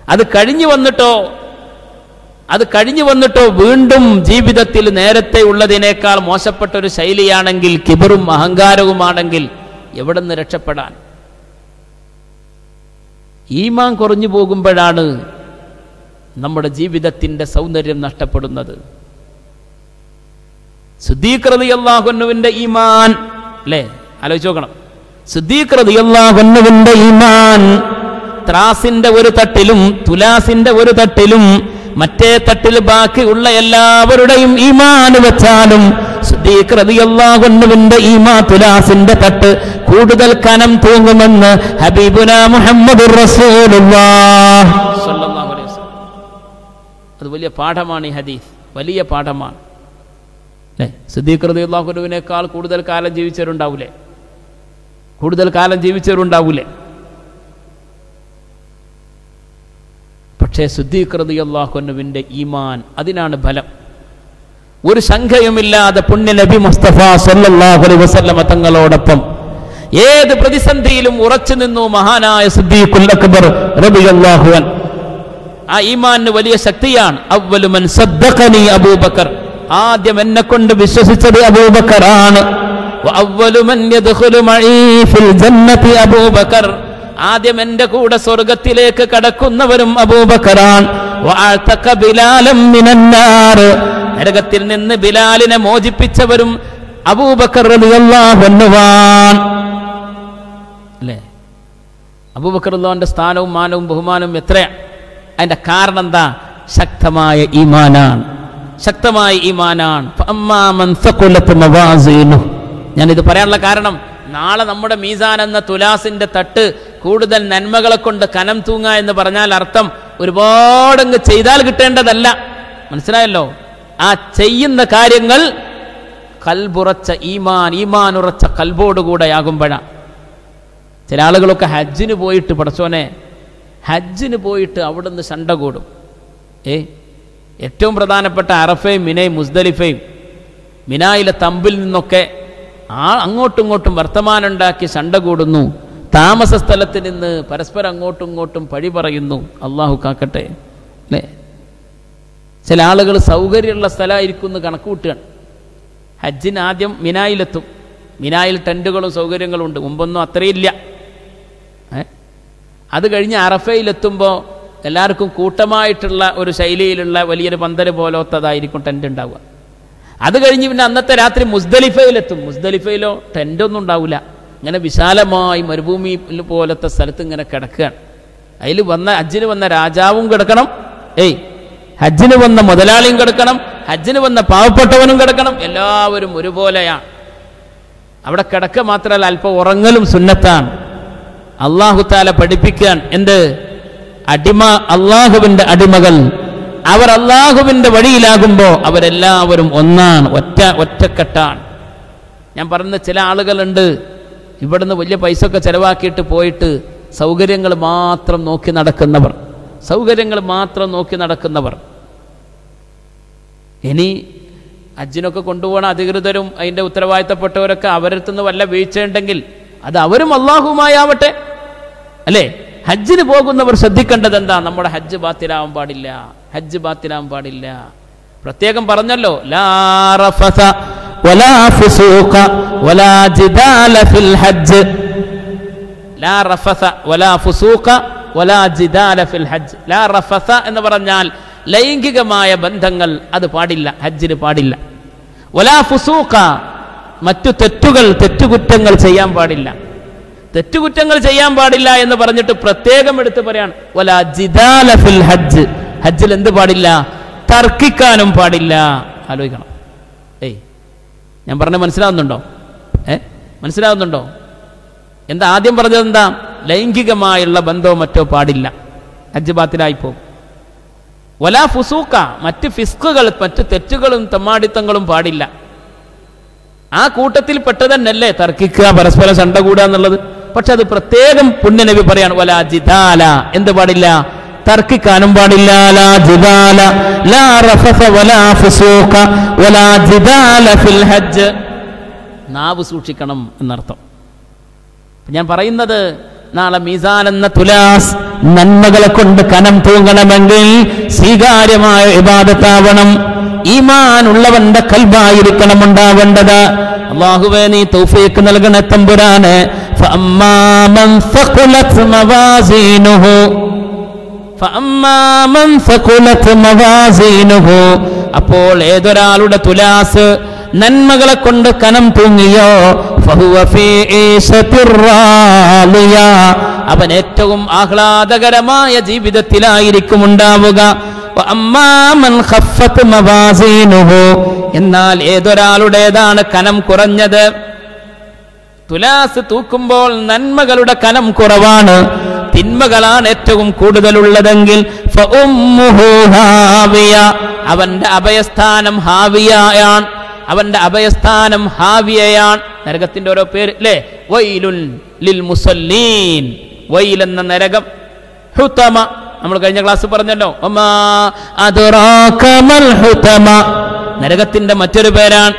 അത് കഴിഞ്ഞു വന്നിട്ടോ അത് കഴിഞ്ഞു വന്നിട്ടോ വീണ്ടും ജീവിതത്തിൽ നേരത്തെ ഉള്ളതിനേക്കാൾ മോശപ്പെട്ട ഒരു ശൈലിയാണെങ്കിൽ കിബറും അഹങ്കാരവുമാണെങ്കിൽ എവിടെ നിന്ന് രക്ഷപ്പെടാൻ? ഈമാൻ കുറഞ്ഞു പോകുമ്പോഴാണ് നമ്മുടെ ജീവിതത്തിന്റെ സൗന്ദര്യം നഷ്ടപ്പെടുന്നത്. സുദ്ദീഖ്റതി അള്ളാഹുന്നുവിന്റെ ഈമാൻ അല്ലേ? ആലോചിച്ച് നോക്കണം. സുദ്ദീഖ്റതി അള്ളാഹുന്നുവിന്റെ ഈമാൻ ത്രാസിന്റെ ഒരു തട്ടിലും തുലാസിന്റെ ഒരു തട്ടിലും മറ്റേ തട്ടിൽ ബാക്കിയുള്ള എല്ലാവരുടെയും ഈമാന് വെച്ചാലും സുദ്ദീഖ്റതിയല്ലാഹുവിന്റെ ഈമാ തുലാസിന്റെ തട്ട് കൂടുതൽ കനം തൂങ്ങുമെന്ന് ഹബീബുന മുഹമ്മദ് അത് വലിയ പാഠമാണ് ഈ ഹദീസ്. വലിയ പാഠമാണ്. അല്ലേ? സിദ്ദീഖ്റതിയല്ലാഹുവിനേക്കാൾ കൂടുതൽ കാലം ജീവിച്ചവരുണ്ടാവൂലേ? കൂടുതൽ കാലം ജീവിച്ചവരുണ്ടാവൂലേ? പക്ഷേ ശുദ്ധീകൃതി അള്ളാഹുനുവിന്റെ ഈമാൻ അതിനാണ് ഫലം. ഒരു ശങ്കയുമില്ലാതെ പുണ്യ നബി മുസ്തഫ സല്ലല്ലാഹു അലൈഹി വസല്ലമ തങ്ങളോടൊപ്പം ഏത് പ്രതിസന്ധിയിലും ഉറച്ചു നിന്നു മഹാനായ സിദ്ദീഖുൽ അക്ബർ ആ ഈമാനിന് വലിയ ശക്തിയാണ്. അവലുമൻ മൻ സദ്ദഖനി അബൂബക്കർ. ആദ്യം എന്നെ കൊണ്ട് വിശ്വസിച്ചത് അബൂബക്കറാണ്. ആണ് ജന്നതി അബൂബക്കർ. ആദ്യം എന്റെ കൂടെ സ്വർഗത്തിലേക്ക് കടക്കുന്നവരും അബൂബക്കറാൻ നരകത്തിൽ നിന്ന് ബിലാലിനെ മോചിപ്പിച്ചവരും അബൂബക്കർ അല്ലേ? അബൂബക്കർ അള്ളാഹുവിന്റെ സ്ഥാനവും മാനവും ബഹുമാനവും എത്രയാണ് അതിന്റെ കാരണം എന്താ? ശക്തമായ ഈമാനാണ്. ശക്തമായ ഈമാനാണ്. ഞാനിത് പറയാനുള്ള കാരണം നാളെ നമ്മുടെ മീസാൻ എന്ന തുലാസിന്റെ തട്ട് കൂടുതൽ നന്മകളെ കൊണ്ട് കനം തൂങ്ങ എന്ന് പറഞ്ഞാൽ അർത്ഥം ഒരുപാടങ്ങ് ചെയ്താൽ കിട്ടേണ്ടതല്ല. മനസ്സിലായല്ലോ? ആ ചെയ്യുന്ന കാര്യങ്ങൾ കൽബുറച്ച ഈമാൻ ഈമാൻ ഉറച്ച കൽബോടുകൂടെയാകുമ്പോഴാണ് ചില ആളുകളൊക്കെ ഹജ്ജിന് പോയിട്ട് പടച്ചോനെ ഹജ്ജിന് പോയിട്ട് അവിടുന്ന് ശണ്ട കൂടും. ഏ? ഏറ്റവും പ്രധാനപ്പെട്ട അറഫയും മിനയും മുസ്ദലിഫയും മിനായിലെ തമ്പിൽ നിന്നൊക്കെ ആ അങ്ങോട്ടും ഇങ്ങോട്ടും വർത്തമാനം ഉണ്ടാക്കി ശണ്ട കൂടുന്നു. താമസ സ്ഥലത്ത് നിന്ന് പരസ്പരം അങ്ങോട്ടും ഇങ്ങോട്ടും പഴി പറയുന്നു. അള്ളാഹു കാക്കട്ടെ. അല്ലേ? ചില ആളുകൾ സൗകര്യമുള്ള സ്ഥലമായിരിക്കും എന്ന് കണക്ക് കൂട്ടുകയാണ്. ഹജ്ജിന് ആദ്യം മിനായിലെത്തും. മിനായിൽ ടെന്റുകളും സൗകര്യങ്ങളും ഉണ്ട്. മുമ്പൊന്നും അത്രയില്ല? അത് കഴിഞ്ഞ് അറഫയിലെത്തുമ്പോൾ എല്ലാവർക്കും കൂട്ടമായിട്ടുള്ള ഒരു ശൈലിയിലുള്ള വലിയൊരു പന്തൽ പോലത്തതായിരിക്കും ടെന്റ് ഉണ്ടാവുക. അത് കഴിഞ്ഞ് പിന്നെ അന്നത്തെ രാത്രി മുസ്ദലിഫയിലെത്തും. മുസ്ദലിഫയിലോ ടെന്റൊന്നും ഉണ്ടാവില്ല ഇങ്ങനെ വിശാലമായി മരുഭൂമി പോലത്തെ സ്ഥലത്ത് ഇങ്ങനെ കിടക്കുകയാണ്. അതിൽ വന്ന ഹജ്ജിന് വന്ന രാജാവും കിടക്കണം. ഏയ് ഹജ്ജിന് വന്ന മുതലാളിയും കിടക്കണം. ഹജ്ജിന് വന്ന പാവപ്പെട്ടവനും കിടക്കണം. എല്ലാവരും ഒരുപോലെയാണ്. അവിടെ കിടക്ക മാത്രമല്ല അല്പം ഉറങ്ങലും സുന്നത്താണ്. അള്ളാഹുത്താല പഠിപ്പിക്കാൻ എന്ത്? അടിമ അള്ളാഹുവിന്റെ അടിമകൾ. അവർ അള്ളാഹുവിന്റെ വഴിയിലാകുമ്പോൾ അവരെല്ലാവരും ഒന്നാണ് ഒറ്റ ഒറ്റക്കെട്ടാണ്. ഞാൻ പറഞ്ഞ ചില ആളുകളുണ്ട് ഇവിടുന്ന് വലിയ പൈസ ഒക്കെ ചെലവാക്കിയിട്ട് പോയിട്ട് സൗകര്യങ്ങൾ മാത്രം നോക്കി നടക്കുന്നവർ. സൗകര്യങ്ങൾ മാത്രം നോക്കി നടക്കുന്നവർ. ഇനി അജ്ജിനൊക്കെ കൊണ്ടുപോകണ അധികൃതരും അതിന്റെ ഉത്തരവാദിത്തപ്പെട്ടവരൊക്കെ അവരടുത്തുനിന്ന് വല്ല വീഴ്ചയുണ്ടെങ്കിൽ അത് അവരും അള്ളാഹുമായാവട്ടെ അല്ലേ? ഹജ്ജിന് പോകുന്നവർ ശ്രദ്ധിക്കേണ്ടത് എന്താ? നമ്മുടെ ഹജ്ജ് ബാത്തിലാവാൻ പാടില്ല. ഹജ്ജ് ബാത്തിലാവാൻ പാടില്ല. പ്രത്യേകം പറഞ്ഞല്ലോ എന്ന് പറഞ്ഞാൽ ലൈംഗികമായ ബന്ധങ്ങൾ അത് പാടില്ല ഹജ്ജിന് പാടില്ല. മറ്റു തെറ്റുകൾ തെറ്റുകുറ്റങ്ങൾ ചെയ്യാൻ പാടില്ല. തെറ്റുകുറ്റങ്ങൾ ചെയ്യാൻ പാടില്ല എന്ന് പറഞ്ഞിട്ട് പ്രത്യേകം എടുത്ത് പറയാണ്. ഹജ്ജ്. ഹജ്ജിൽ എന്ത് പാടില്ല? തർക്കിക്കാനും പാടില്ല. ആലോചിക്കണം. ഏയ് ഞാൻ പറഞ്ഞ മനസ്സിലാവുന്നുണ്ടോ? ഏ മനസ്സിലാവുന്നുണ്ടോ? എന്താ ആദ്യം പറഞ്ഞത് എന്താ? ലൈംഗികമായുള്ള ബന്ധമോ മറ്റോ പാടില്ല. ഹജ്ജ് ബാത്തിലായി പോകും. വലാ ഫുസൂക്ക മറ്റ് ഫിസ്കുകൾ മറ്റ് തെറ്റുകളും തെമ്മാടിത്തങ്ങളും പാടില്ല. ആ കൂട്ടത്തിൽ പെട്ടതന്നല്ലേ തർക്കിക്കുക പരസ്പരം സണ്ട കൂടുക എന്നുള്ളത്? പക്ഷെ അത് പ്രത്യേകം പുണ്യനബി പറയാണ് വലാ ജിദാല. എന്ത് പാടില്ല? തർക്കിക്കാനും പാടില്ല. ലാ ജിദാല ലാ റഫസ വലാ ഫുസൂഖ വലാ ജിദാല ഫിൽ ഹജ്ജ്. നാവ് സൂക്ഷിക്കണം എന്നർത്ഥം. ഞാൻ പറയുന്നത് നാളെ മീസാൻ എന്ന തുലാസ് നന്മകളെ കൊണ്ട് കനം തൂങ്ങണമെങ്കിൽ സ്വീകാര്യമായ വിവാദത്താവണം ഈമാനുള്ളവന്റെ കൽബായിരിക്കണം ഉണ്ടാവേണ്ടത്. അള്ളാഹുവേ നീ നൽകണ തമ്പുരാന്. അപ്പോൾ ഏതൊരാളുടെ തുലാസ് നന്മകളെ കൊണ്ട് കനം തൂങ്ങിയോ. അവൻ ഏറ്റവും ആഹ്ലാദകരമായ ജീവിതത്തിലായിരിക്കും ഉണ്ടാവുക. എന്നാൽ ഏതൊരാളുടേതാണ് കനം കുറഞ്ഞത് തുലാസ് തൂക്കുമ്പോൾ നന്മകളുടെ കനം കുറവാണ് തിന്മകളാണ് ഏറ്റവും കൂടുതലുള്ളതെങ്കിൽ. അവന്റെ അഭയസ്ഥാനം ഹാവിയയാണ് അവന്റെ അഭയസ്ഥാനം ഹാവിയയാണ്. നരകത്തിന്റെ ഓരോ പേര് അല്ലേ വൈലുൻ ലിൽ മുസല്ലീൻ. വൈൽ എന്ന നരകം. ഹുത്തമ നമ്മൾ കഴിഞ്ഞ ക്ലാസ് പറഞ്ഞല്ലോ. ഹുതമ. നരകത്തിന്റെ മറ്റൊരു പേരാണ്.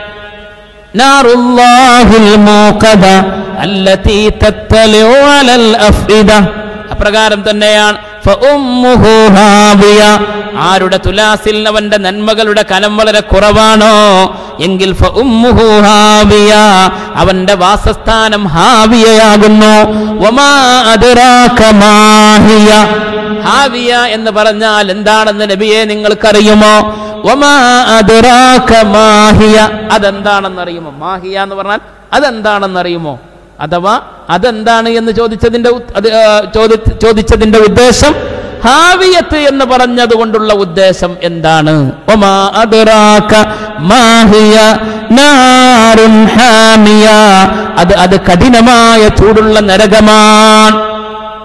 അപ്രകാരം തന്നെയാണ്. ആരുടെ തുലാസിൽ അവന്റെ നന്മകളുടെ കനം വളരെ കുറവാണോ? എങ്കിൽ. അവന്റെ വാസസ്ഥാനം ഹാവിയയാകുന്നു ഹാവിയ എന്ന് പറഞ്ഞാൽ എന്താണെന്ന് നബിയെ നിങ്ങൾക്കറിയുമോ. അതെന്താണെന്നറിയുമോ? മാഹിയ എന്ന് പറഞ്ഞാൽ അതെന്താണെന്നറിയുമോ? അഥവാ അതെന്താണ് എന്ന് ചോദിച്ചതിന്റെ ചോദിച്ചതിന്റെ ഉദ്ദേശം? ഹാവിയത്ത് എന്ന് പറഞ്ഞത് കൊണ്ടുള്ള ഉദ്ദേശം എന്താണ്. അത് അത് കഠിനമായ ചൂടുള്ള നരകമാണ്.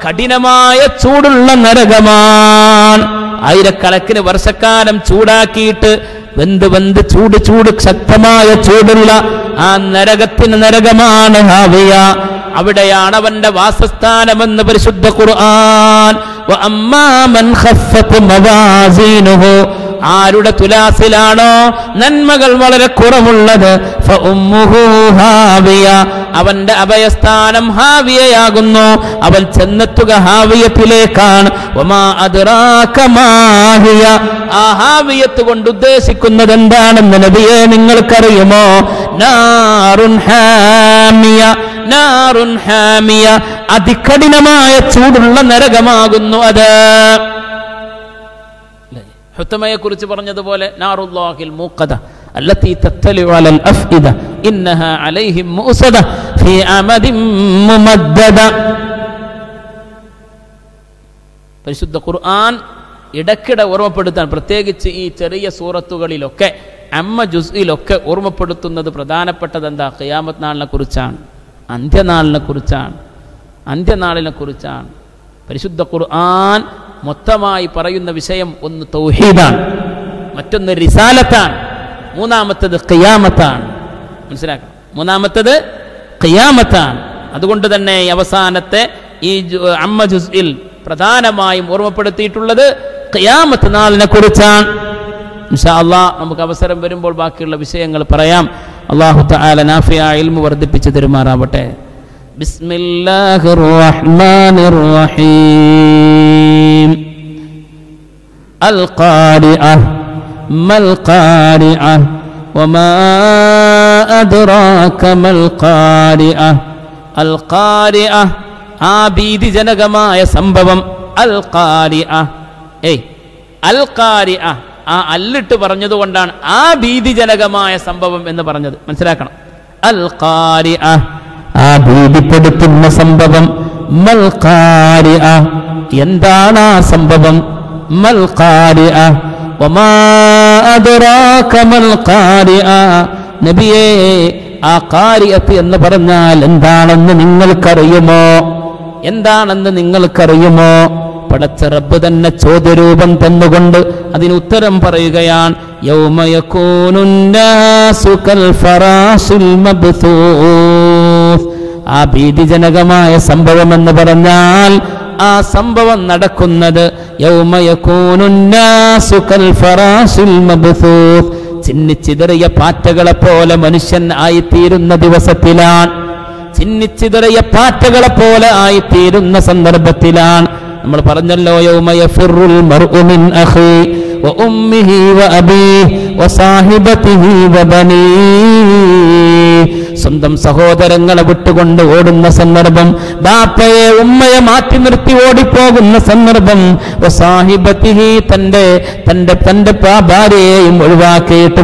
കഠിനമായ ചൂടുള്ള നരകമാണ്. ആയിരക്കണക്കിന് വർഷക്കാലം ചൂടാക്കിയിട്ട് വെന്ത് വെന്ത് ചൂട് ചൂട് ശക്തമായ ചൂടുള്ള ആ നരകത്തിന് നരകമാണ് ഹാവിയ. അവിടെയാണ് അവന്റെ വാസസ്ഥാനമെന്ന് പരിശുദ്ധ ഖുർആൻ. ആരുടെ തുലാസിലാണോ? നന്മകൾ വളരെ കുറവുള്ളത്. അവന്റെ അഭയസ്ഥാനം ഹാവിയയാകുന്നു. അവൻ ചെന്നെത്തുക ഹാവിയത്തിലേക്കാണ്. ആ ഹാവിയത്ത് കൊണ്ട് ഉദ്ദേശിക്കുന്നത് എന്താണെന്ന് നബിയെ നിങ്ങൾക്കറിയുമോ? നാറുൻ ഹാമിയ. നാറുൻ ഹാമിയ. അതികഠിനമായ ചൂടുള്ള നരകമാകുന്നു അത്. ഹുത്തമയെക്കുറിച്ച് പറഞ്ഞതുപോലെ അഫ്ഇദ ഇന്നഹ അലൈഹിം മുമദ്ദദ. പരിശുദ്ധ ഖുർആൻ ഇടയ്ക്കിടെ ഓർമ്മപ്പെടുത്താൻ പ്രത്യേകിച്ച് ഈ ചെറിയ സൂറത്തുകളിലൊക്കെ അമ്മ ജുസിലൊക്കെ ഓർമ്മപ്പെടുത്തുന്നത് പ്രധാനപ്പെട്ടത് എന്താ ഖിയാമത് നാളിനെ കുറിച്ചാണ് അന്ത്യനാളിനെ കുറിച്ചാണ് അന്ത്യനാളിനെ കുറിച്ചാണ്. പരിശുദ്ധ ഖുർആൻ മൊത്തമായി പറയുന്ന വിഷയം ഒന്ന് തൗഹീദാണ്. മറ്റൊന്ന് റിസാലത്താണ്. മൂന്നാമത്തത് ഖിയാമത്താണ്. മനസ്സിലാക്കണം? മൂന്നാമത്തത് ഖിയാമത്താണ്. അതുകൊണ്ട് തന്നെ അവസാനത്തെ ഈ അമ്മ ജുസ്ഇൽ പ്രധാനമായും ഓർമ്മപ്പെടുത്തിയിട്ടുള്ളത് ഖിയാമത്ത് നാളിനെ കുറിച്ചാണ്. ഇൻഷാ അള്ളാ നമുക്ക് അവസരം വരുമ്പോൾ ബാക്കിയുള്ള വിഷയങ്ങൾ പറയാം. അള്ളാഹു തആല നാഫിയ ഇൽമു വർദ്ധിപ്പിച്ച് തെരുമാറാവട്ടെ. ബിസ്മില്ലാഹിർ റഹ്മാനിർ റഹീം القارعة ما القارعة وما أدراك ما القارعة القارعة ആ ഭീതിജനകമായ സംഭവം അൽ ഖാരിഅ ഏയ് അൽ ഖാരിഅ ആ അല്ലിട്ട് പറഞ്ഞതുകൊണ്ടാണ് ആ ഭീതിജനകമായ സംഭവം എന്ന് പറഞ്ഞത് മനസ്സിലാക്കണം അൽ ഖാരിഅ ആ ഭീതിപ്പെടുത്തുന്ന സംഭവം മൽഖാരിഅ. എന്താണ് ആ സംഭവം? മൽ ഖാരിഅ വമാ അദ്റാക മൽ നബിയേ ആ കാര്യത്ത് എന്ന് പറഞ്ഞാൽ എന്താണെന്ന് നിങ്ങൾക്കറിയുമോ? എന്താണെന്ന് നിങ്ങൾക്കറിയുമോ? പടച്ച റബ്ബ് തന്നെ ചോദ്യരൂപം തന്നുകൊണ്ട് അതിന് ഉത്തരം പറയുകയാണ് യൗമയകൂനുന്നാസു ഫറാസുൽ മബ്തൂസ് ആ ഭീതിജനകമായ സംഭവം എന്ന് പറഞ്ഞാൽ ആ സംഭവം നടക്കുന്നത് ചിന്നിച്ചിതറിയ പാറ്റകളെ പോലെ മനുഷ്യൻ ആയിത്തീരുന്ന ദിവസത്തിലാണ്. ചിന്നിച്ചിതറിയ പാറ്റകളെ പോലെ ആയിത്തീരുന്ന സന്ദർഭത്തിലാണ്. നമ്മൾ പറഞ്ഞല്ലോ യൗമയ ഫിറുൽ മർഉ മിൻ അഖി സ്വന്തം സഹോദരങ്ങളെ വിട്ടുകൊണ്ട് ഓടുന്ന സന്ദർഭം ബാപ്പയെ ഉമ്മയെ മാറ്റി നിർത്തി ഓടിപ്പോകുന്ന സന്ദർഭം തന്റെ തന്റെ തന്റെ ഭാര്യയെയും ഒഴിവാക്കിയിട്ട്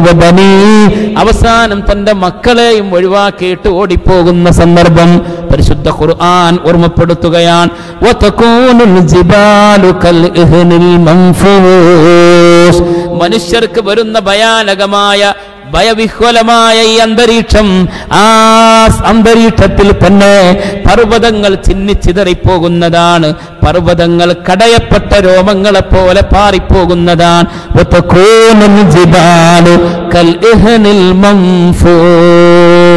അവസാനം തന്റെ മക്കളെയും ഒഴിവാക്കിയിട്ട് ഓടിപ്പോകുന്ന സന്ദർഭം പരിശുദ്ധ ഖുർആൻ ഓർമ്മപ്പെടുത്തുകയാണ്. മനുഷ്യർക്ക് വരുന്ന ഭയാനകമായ ഭയവിഹ്വലമായ ഈ അന്തരീക്ഷം ആ അന്തരീക്ഷത്തിൽ തന്നെ പർവതങ്ങൾ ചിന്നിച്ചിതറിപ്പോകുന്നതാണ് പർവതങ്ങൾ കടയപ്പെട്ട രോമങ്ങളെ പോലെ പാറിപ്പോകുന്നതാണ്. കൽ മൻഫൂസ്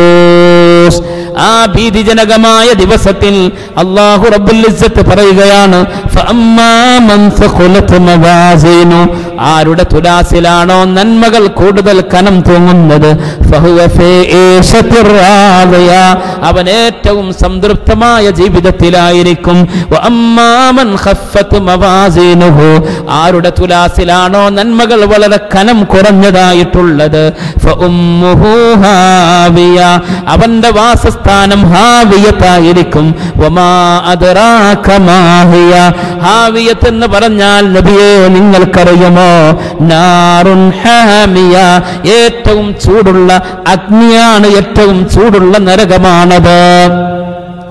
ആ ഭീതിജനകമായ ദിവസത്തിൽ അള്ളാഹു റബ്ബുൽ ഇസ്സത്ത് പറയുകയാണ് ആരുടെ തുലാസിലാണോ നന്മകൾ കൂടുതൽ കനം തൂങ്ങുന്നത്? അവൻ ഏറ്റവും സംതൃപ്തമായ ജീവിതത്തിലായിരിക്കും. ആരുടെ തുലാസിലാണോ നന്മകൾ വളരെ കനം കുറഞ്ഞതായിട്ടുള്ളത്? അവന്റെ ഹാവിയ വാസസ്ഥാനം ഹാവിയത്തായിരിക്കും. ഹാവിയത്ത് എന്ന് പറഞ്ഞാൽ നബിയെ നിങ്ങൾക്കറിയുമോ? നാറുൻ ഹാമിയ. ഏറ്റവും ചൂടുള്ള അഗ്നിയാണ് ഏറ്റവും ചൂടുള്ള നരകമാണത്.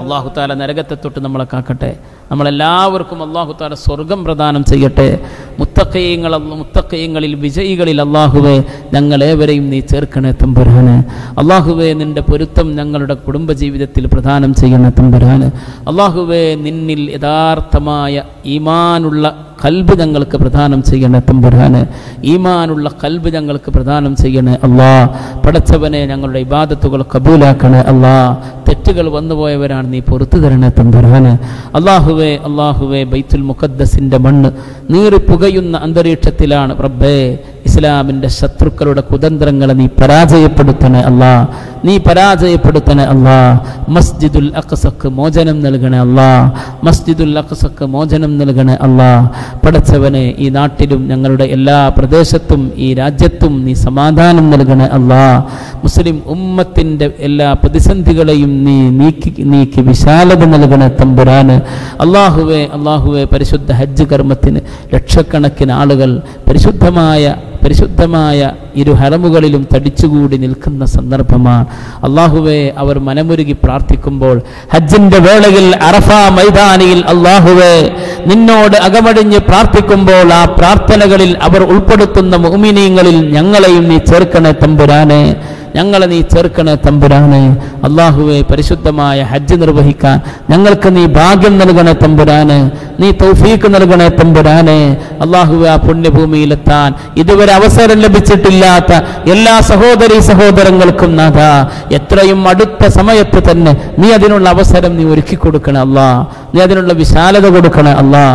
അള്ളാഹുത്താല നരകത്തെ തൊട്ട് നമ്മളെ കാക്കട്ടെ. നമ്മളെല്ലാവർക്കും അള്ളാഹു താല സ്വർഗം പ്രദാനം ചെയ്യട്ടെ. മുത്തക്കയങ്ങൾ മുത്തക്കയങ്ങളിൽ വിജയികളിൽ അള്ളാഹുവെ ഞങ്ങളേവരെയും നീ ചേർക്കണേ തമ്പുരാന്. അള്ളാഹുവെ നിന്റെ പൊരുത്തം ഞങ്ങളുടെ കുടുംബജീവിതത്തിൽ പ്രദാനം ചെയ്യണേ തമ്പുരാന്. അള്ളാഹുവെ നിന്നിൽ യഥാർത്ഥമായ ഈമാനുള്ള കൽബ് ഞങ്ങൾക്ക് പ്രദാനം ചെയ്യണേ തമ്പുരാന്. ഈമാനുള്ള കൽബ് ഞങ്ങൾക്ക് പ്രദാനം ചെയ്യണേ അള്ളാ. പടച്ചവനെ ഞങ്ങളുടെ ഇബാദത്തുകൾ കബൂലാക്കണേ അള്ളാ. തെറ്റുകൾ വന്നുപോയവരാണ് നീ പുറത്തു തരണേ തമ്പുരാന്. അള്ളാഹുവേ അള്ളാഹുവേ ബൈത്തുൽ മുഖദ്ദസിന്റെ മണ്ണ് നീറി പുകയുന്ന അന്തരീക്ഷത്തിലാണ് റബ്ബേ ഇസ്ലാമിന്റെ ശത്രുക്കളുടെ കുതന്ത്രങ്ങളെ നീ പരാജയപ്പെടുത്തണേ അല്ലാ. നീ പരാജയപ്പെടുത്തണേ അല്ലാ. മസ്ജിദുൽ അഖസക്ക് മോചനം നൽകണേ അല്ലാ. മസ്ജിദുൽ അഖസക്ക് മോചനം നൽകണേ അല്ലാ. പടച്ചവനെ ഈ നാട്ടിലും ഞങ്ങളുടെ എല്ലാ പ്രദേശത്തും ഈ രാജ്യത്തും നീ സമാധാനം നൽകണേ അല്ലാ. മുസ്ലിം ഉമ്മത്തിന്റെ എല്ലാ പ്രതിസന്ധികളെയും നീ നീക്കി നീക്കി വിശാലത നൽകണേ തമ്പുരാന്. അള്ളാഹുവെ അള്ളാഹുവെ പരിശുദ്ധ ഹജ്ജ് കർമ്മത്തിന് ലക്ഷക്കണക്കിന് ആളുകൾ പരിശുദ്ധമായ പരിശുദ്ധമായ ഇരു ഹറമുകളിലും തടിച്ചുകൂടി നിൽക്കുന്ന സന്ദർഭമാണ്. അള്ളാഹുവെ അവർ മനമുരുകി പ്രാർത്ഥിക്കുമ്പോൾ ഹജ്ജിന്റെ വേളയിൽ അറഫ മൈതാനിയിൽ അള്ളാഹുവെ നിന്നോട് അകമടിഞ്ഞ് പ്രാർത്ഥിക്കുമ്പോൾ ആ പ്രാർത്ഥനകളിൽ അവർ ഉൾപ്പെടുത്തുന്ന മോമിനിയങ്ങളിൽ ഞങ്ങളെയും നീ ചേർക്കണേ തമ്പുരാനെ. ഞങ്ങളെ നീ ചേർക്കണേ തമ്പുരാനെ. അള്ളാഹുവെ പരിശുദ്ധമായ ഹജ്ജ് നിർവഹിക്കാൻ ഞങ്ങൾക്ക് നീ ഭാഗ്യം നൽകണേ തമ്പുരാന്. നീ തൗഫീക്ക് നൽകണേ തമ്പുരാനെ. അള്ളാഹുവെ ആ പുണ്യഭൂമിയിലെത്താൻ ഇതുവരെ അവസരം ലഭിച്ചിട്ടില്ലാത്ത എല്ലാ സഹോദരി സഹോദരങ്ങൾക്കും നാഥ എത്രയും അടുത്ത സമയത്ത് തന്നെ നീ അതിനുള്ള അവസരം നീ ഒരുക്കി കൊടുക്കണേ അല്ലാ നീ അതിനുള്ള വിശാലത കൊടുക്കണേ അല്ലാ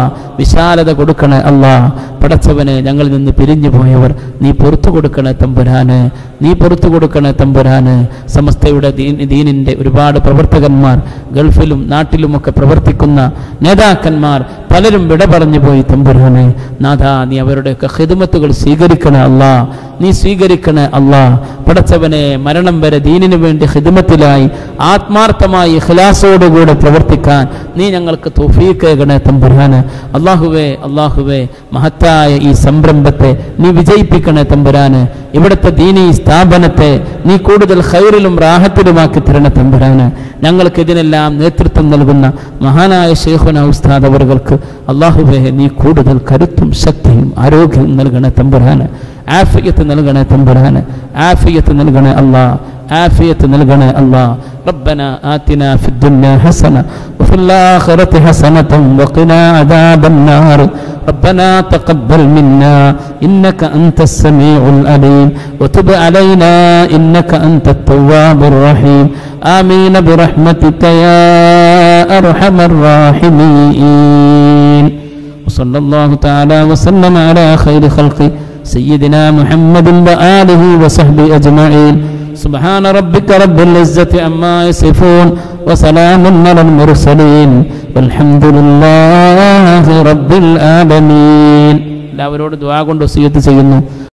വിശാലത കൊടുക്കണേ അല്ലാ പടച്ചവനെ ഞങ്ങളിൽ നിന്ന് പിരിഞ്ഞു പോയവർ നീ പുറത്തു കൊടുക്കണേ തമ്പുരാന്. നീ പുറത്തു കൊടുക്കണേ തമ്പുരാന്. സമസ്തയുടെ ദീനിന്റെ ഒരുപാട് പ്രവർത്തകന്മാർ ഗൾഫിലും നാട്ടിലുമൊക്കെ പ്രവർത്തിക്കുന്ന നേതാക്കന്മാർ പലരും വിട പറഞ്ഞു പോയി തമ്പുരാനെ. നാഥ നീ അവരുടെയൊക്കെ ഹിദമത്തുകൾ സ്വീകരിക്കണേ അല്ല. നീ സ്വീകരിക്കണേ അല്ല. പടച്ചവനെ മരണം വരെ ദീനിനു വേണ്ടി ഹിദമത്തിലായി ആത്മാർത്ഥമായി ഹിലാസോടുകൂടെ പ്രവർത്തിക്കാൻ നീ ഞങ്ങൾക്ക് തോഫീക്കേകണേ തമ്പുരാന്. അള്ളാഹുവേ അള്ളാഹുവേ മഹത്തായ ഈ സംരംഭത്തെ നീ വിജയിപ്പിക്കണേ തമ്പുരാന്. ഇവിടുത്തെ ദീനീ സ്ഥാപനത്തെ നീ കൂടുതൽ ഹൈറിലും റാഹത്തിലുമാക്കി തരണ തമ്പുരാന്. ഞങ്ങൾക്ക് ഇതിനെല്ലാം നേതൃത്വം നൽകുന്ന മഹാനായ ഷെയ്ഖുന ഉസ്താദ് അവർക്ക് അള്ളാഹുബെ നീ കൂടുതൽ കരുത്തും ശക്തിയും ആരോഗ്യവും നൽകണ തമ്പുരാന്. ആഫിയത്ത് നൽകണേ തമ്പുരാന്. ആഫിയത്ത് നൽകണേ അല്ലാ ആഫിയത്ത് നൽകണേ അല്ലാ ربنا آتنا في الدنيا حسنة وفي الآخرة حسنة وقنا عذاب النار ربنا تقبل منا إنك أنت السميع الأليم وتب علينا إنك أنت التواب الرحيم آمين برحمتك يا أرحم الراحمين وصلى الله تعالى وسلم على خير خلق سيدنا محمد وآله وصحبه أجمعين سبحان ربك رب العزة عما يصفون وسلام على المرسلين والحمد لله رب العالمين എല്ലാവരോട് ദ്വാ കൊണ്ട് വസിയത്ത് ചെയ്യുന്നു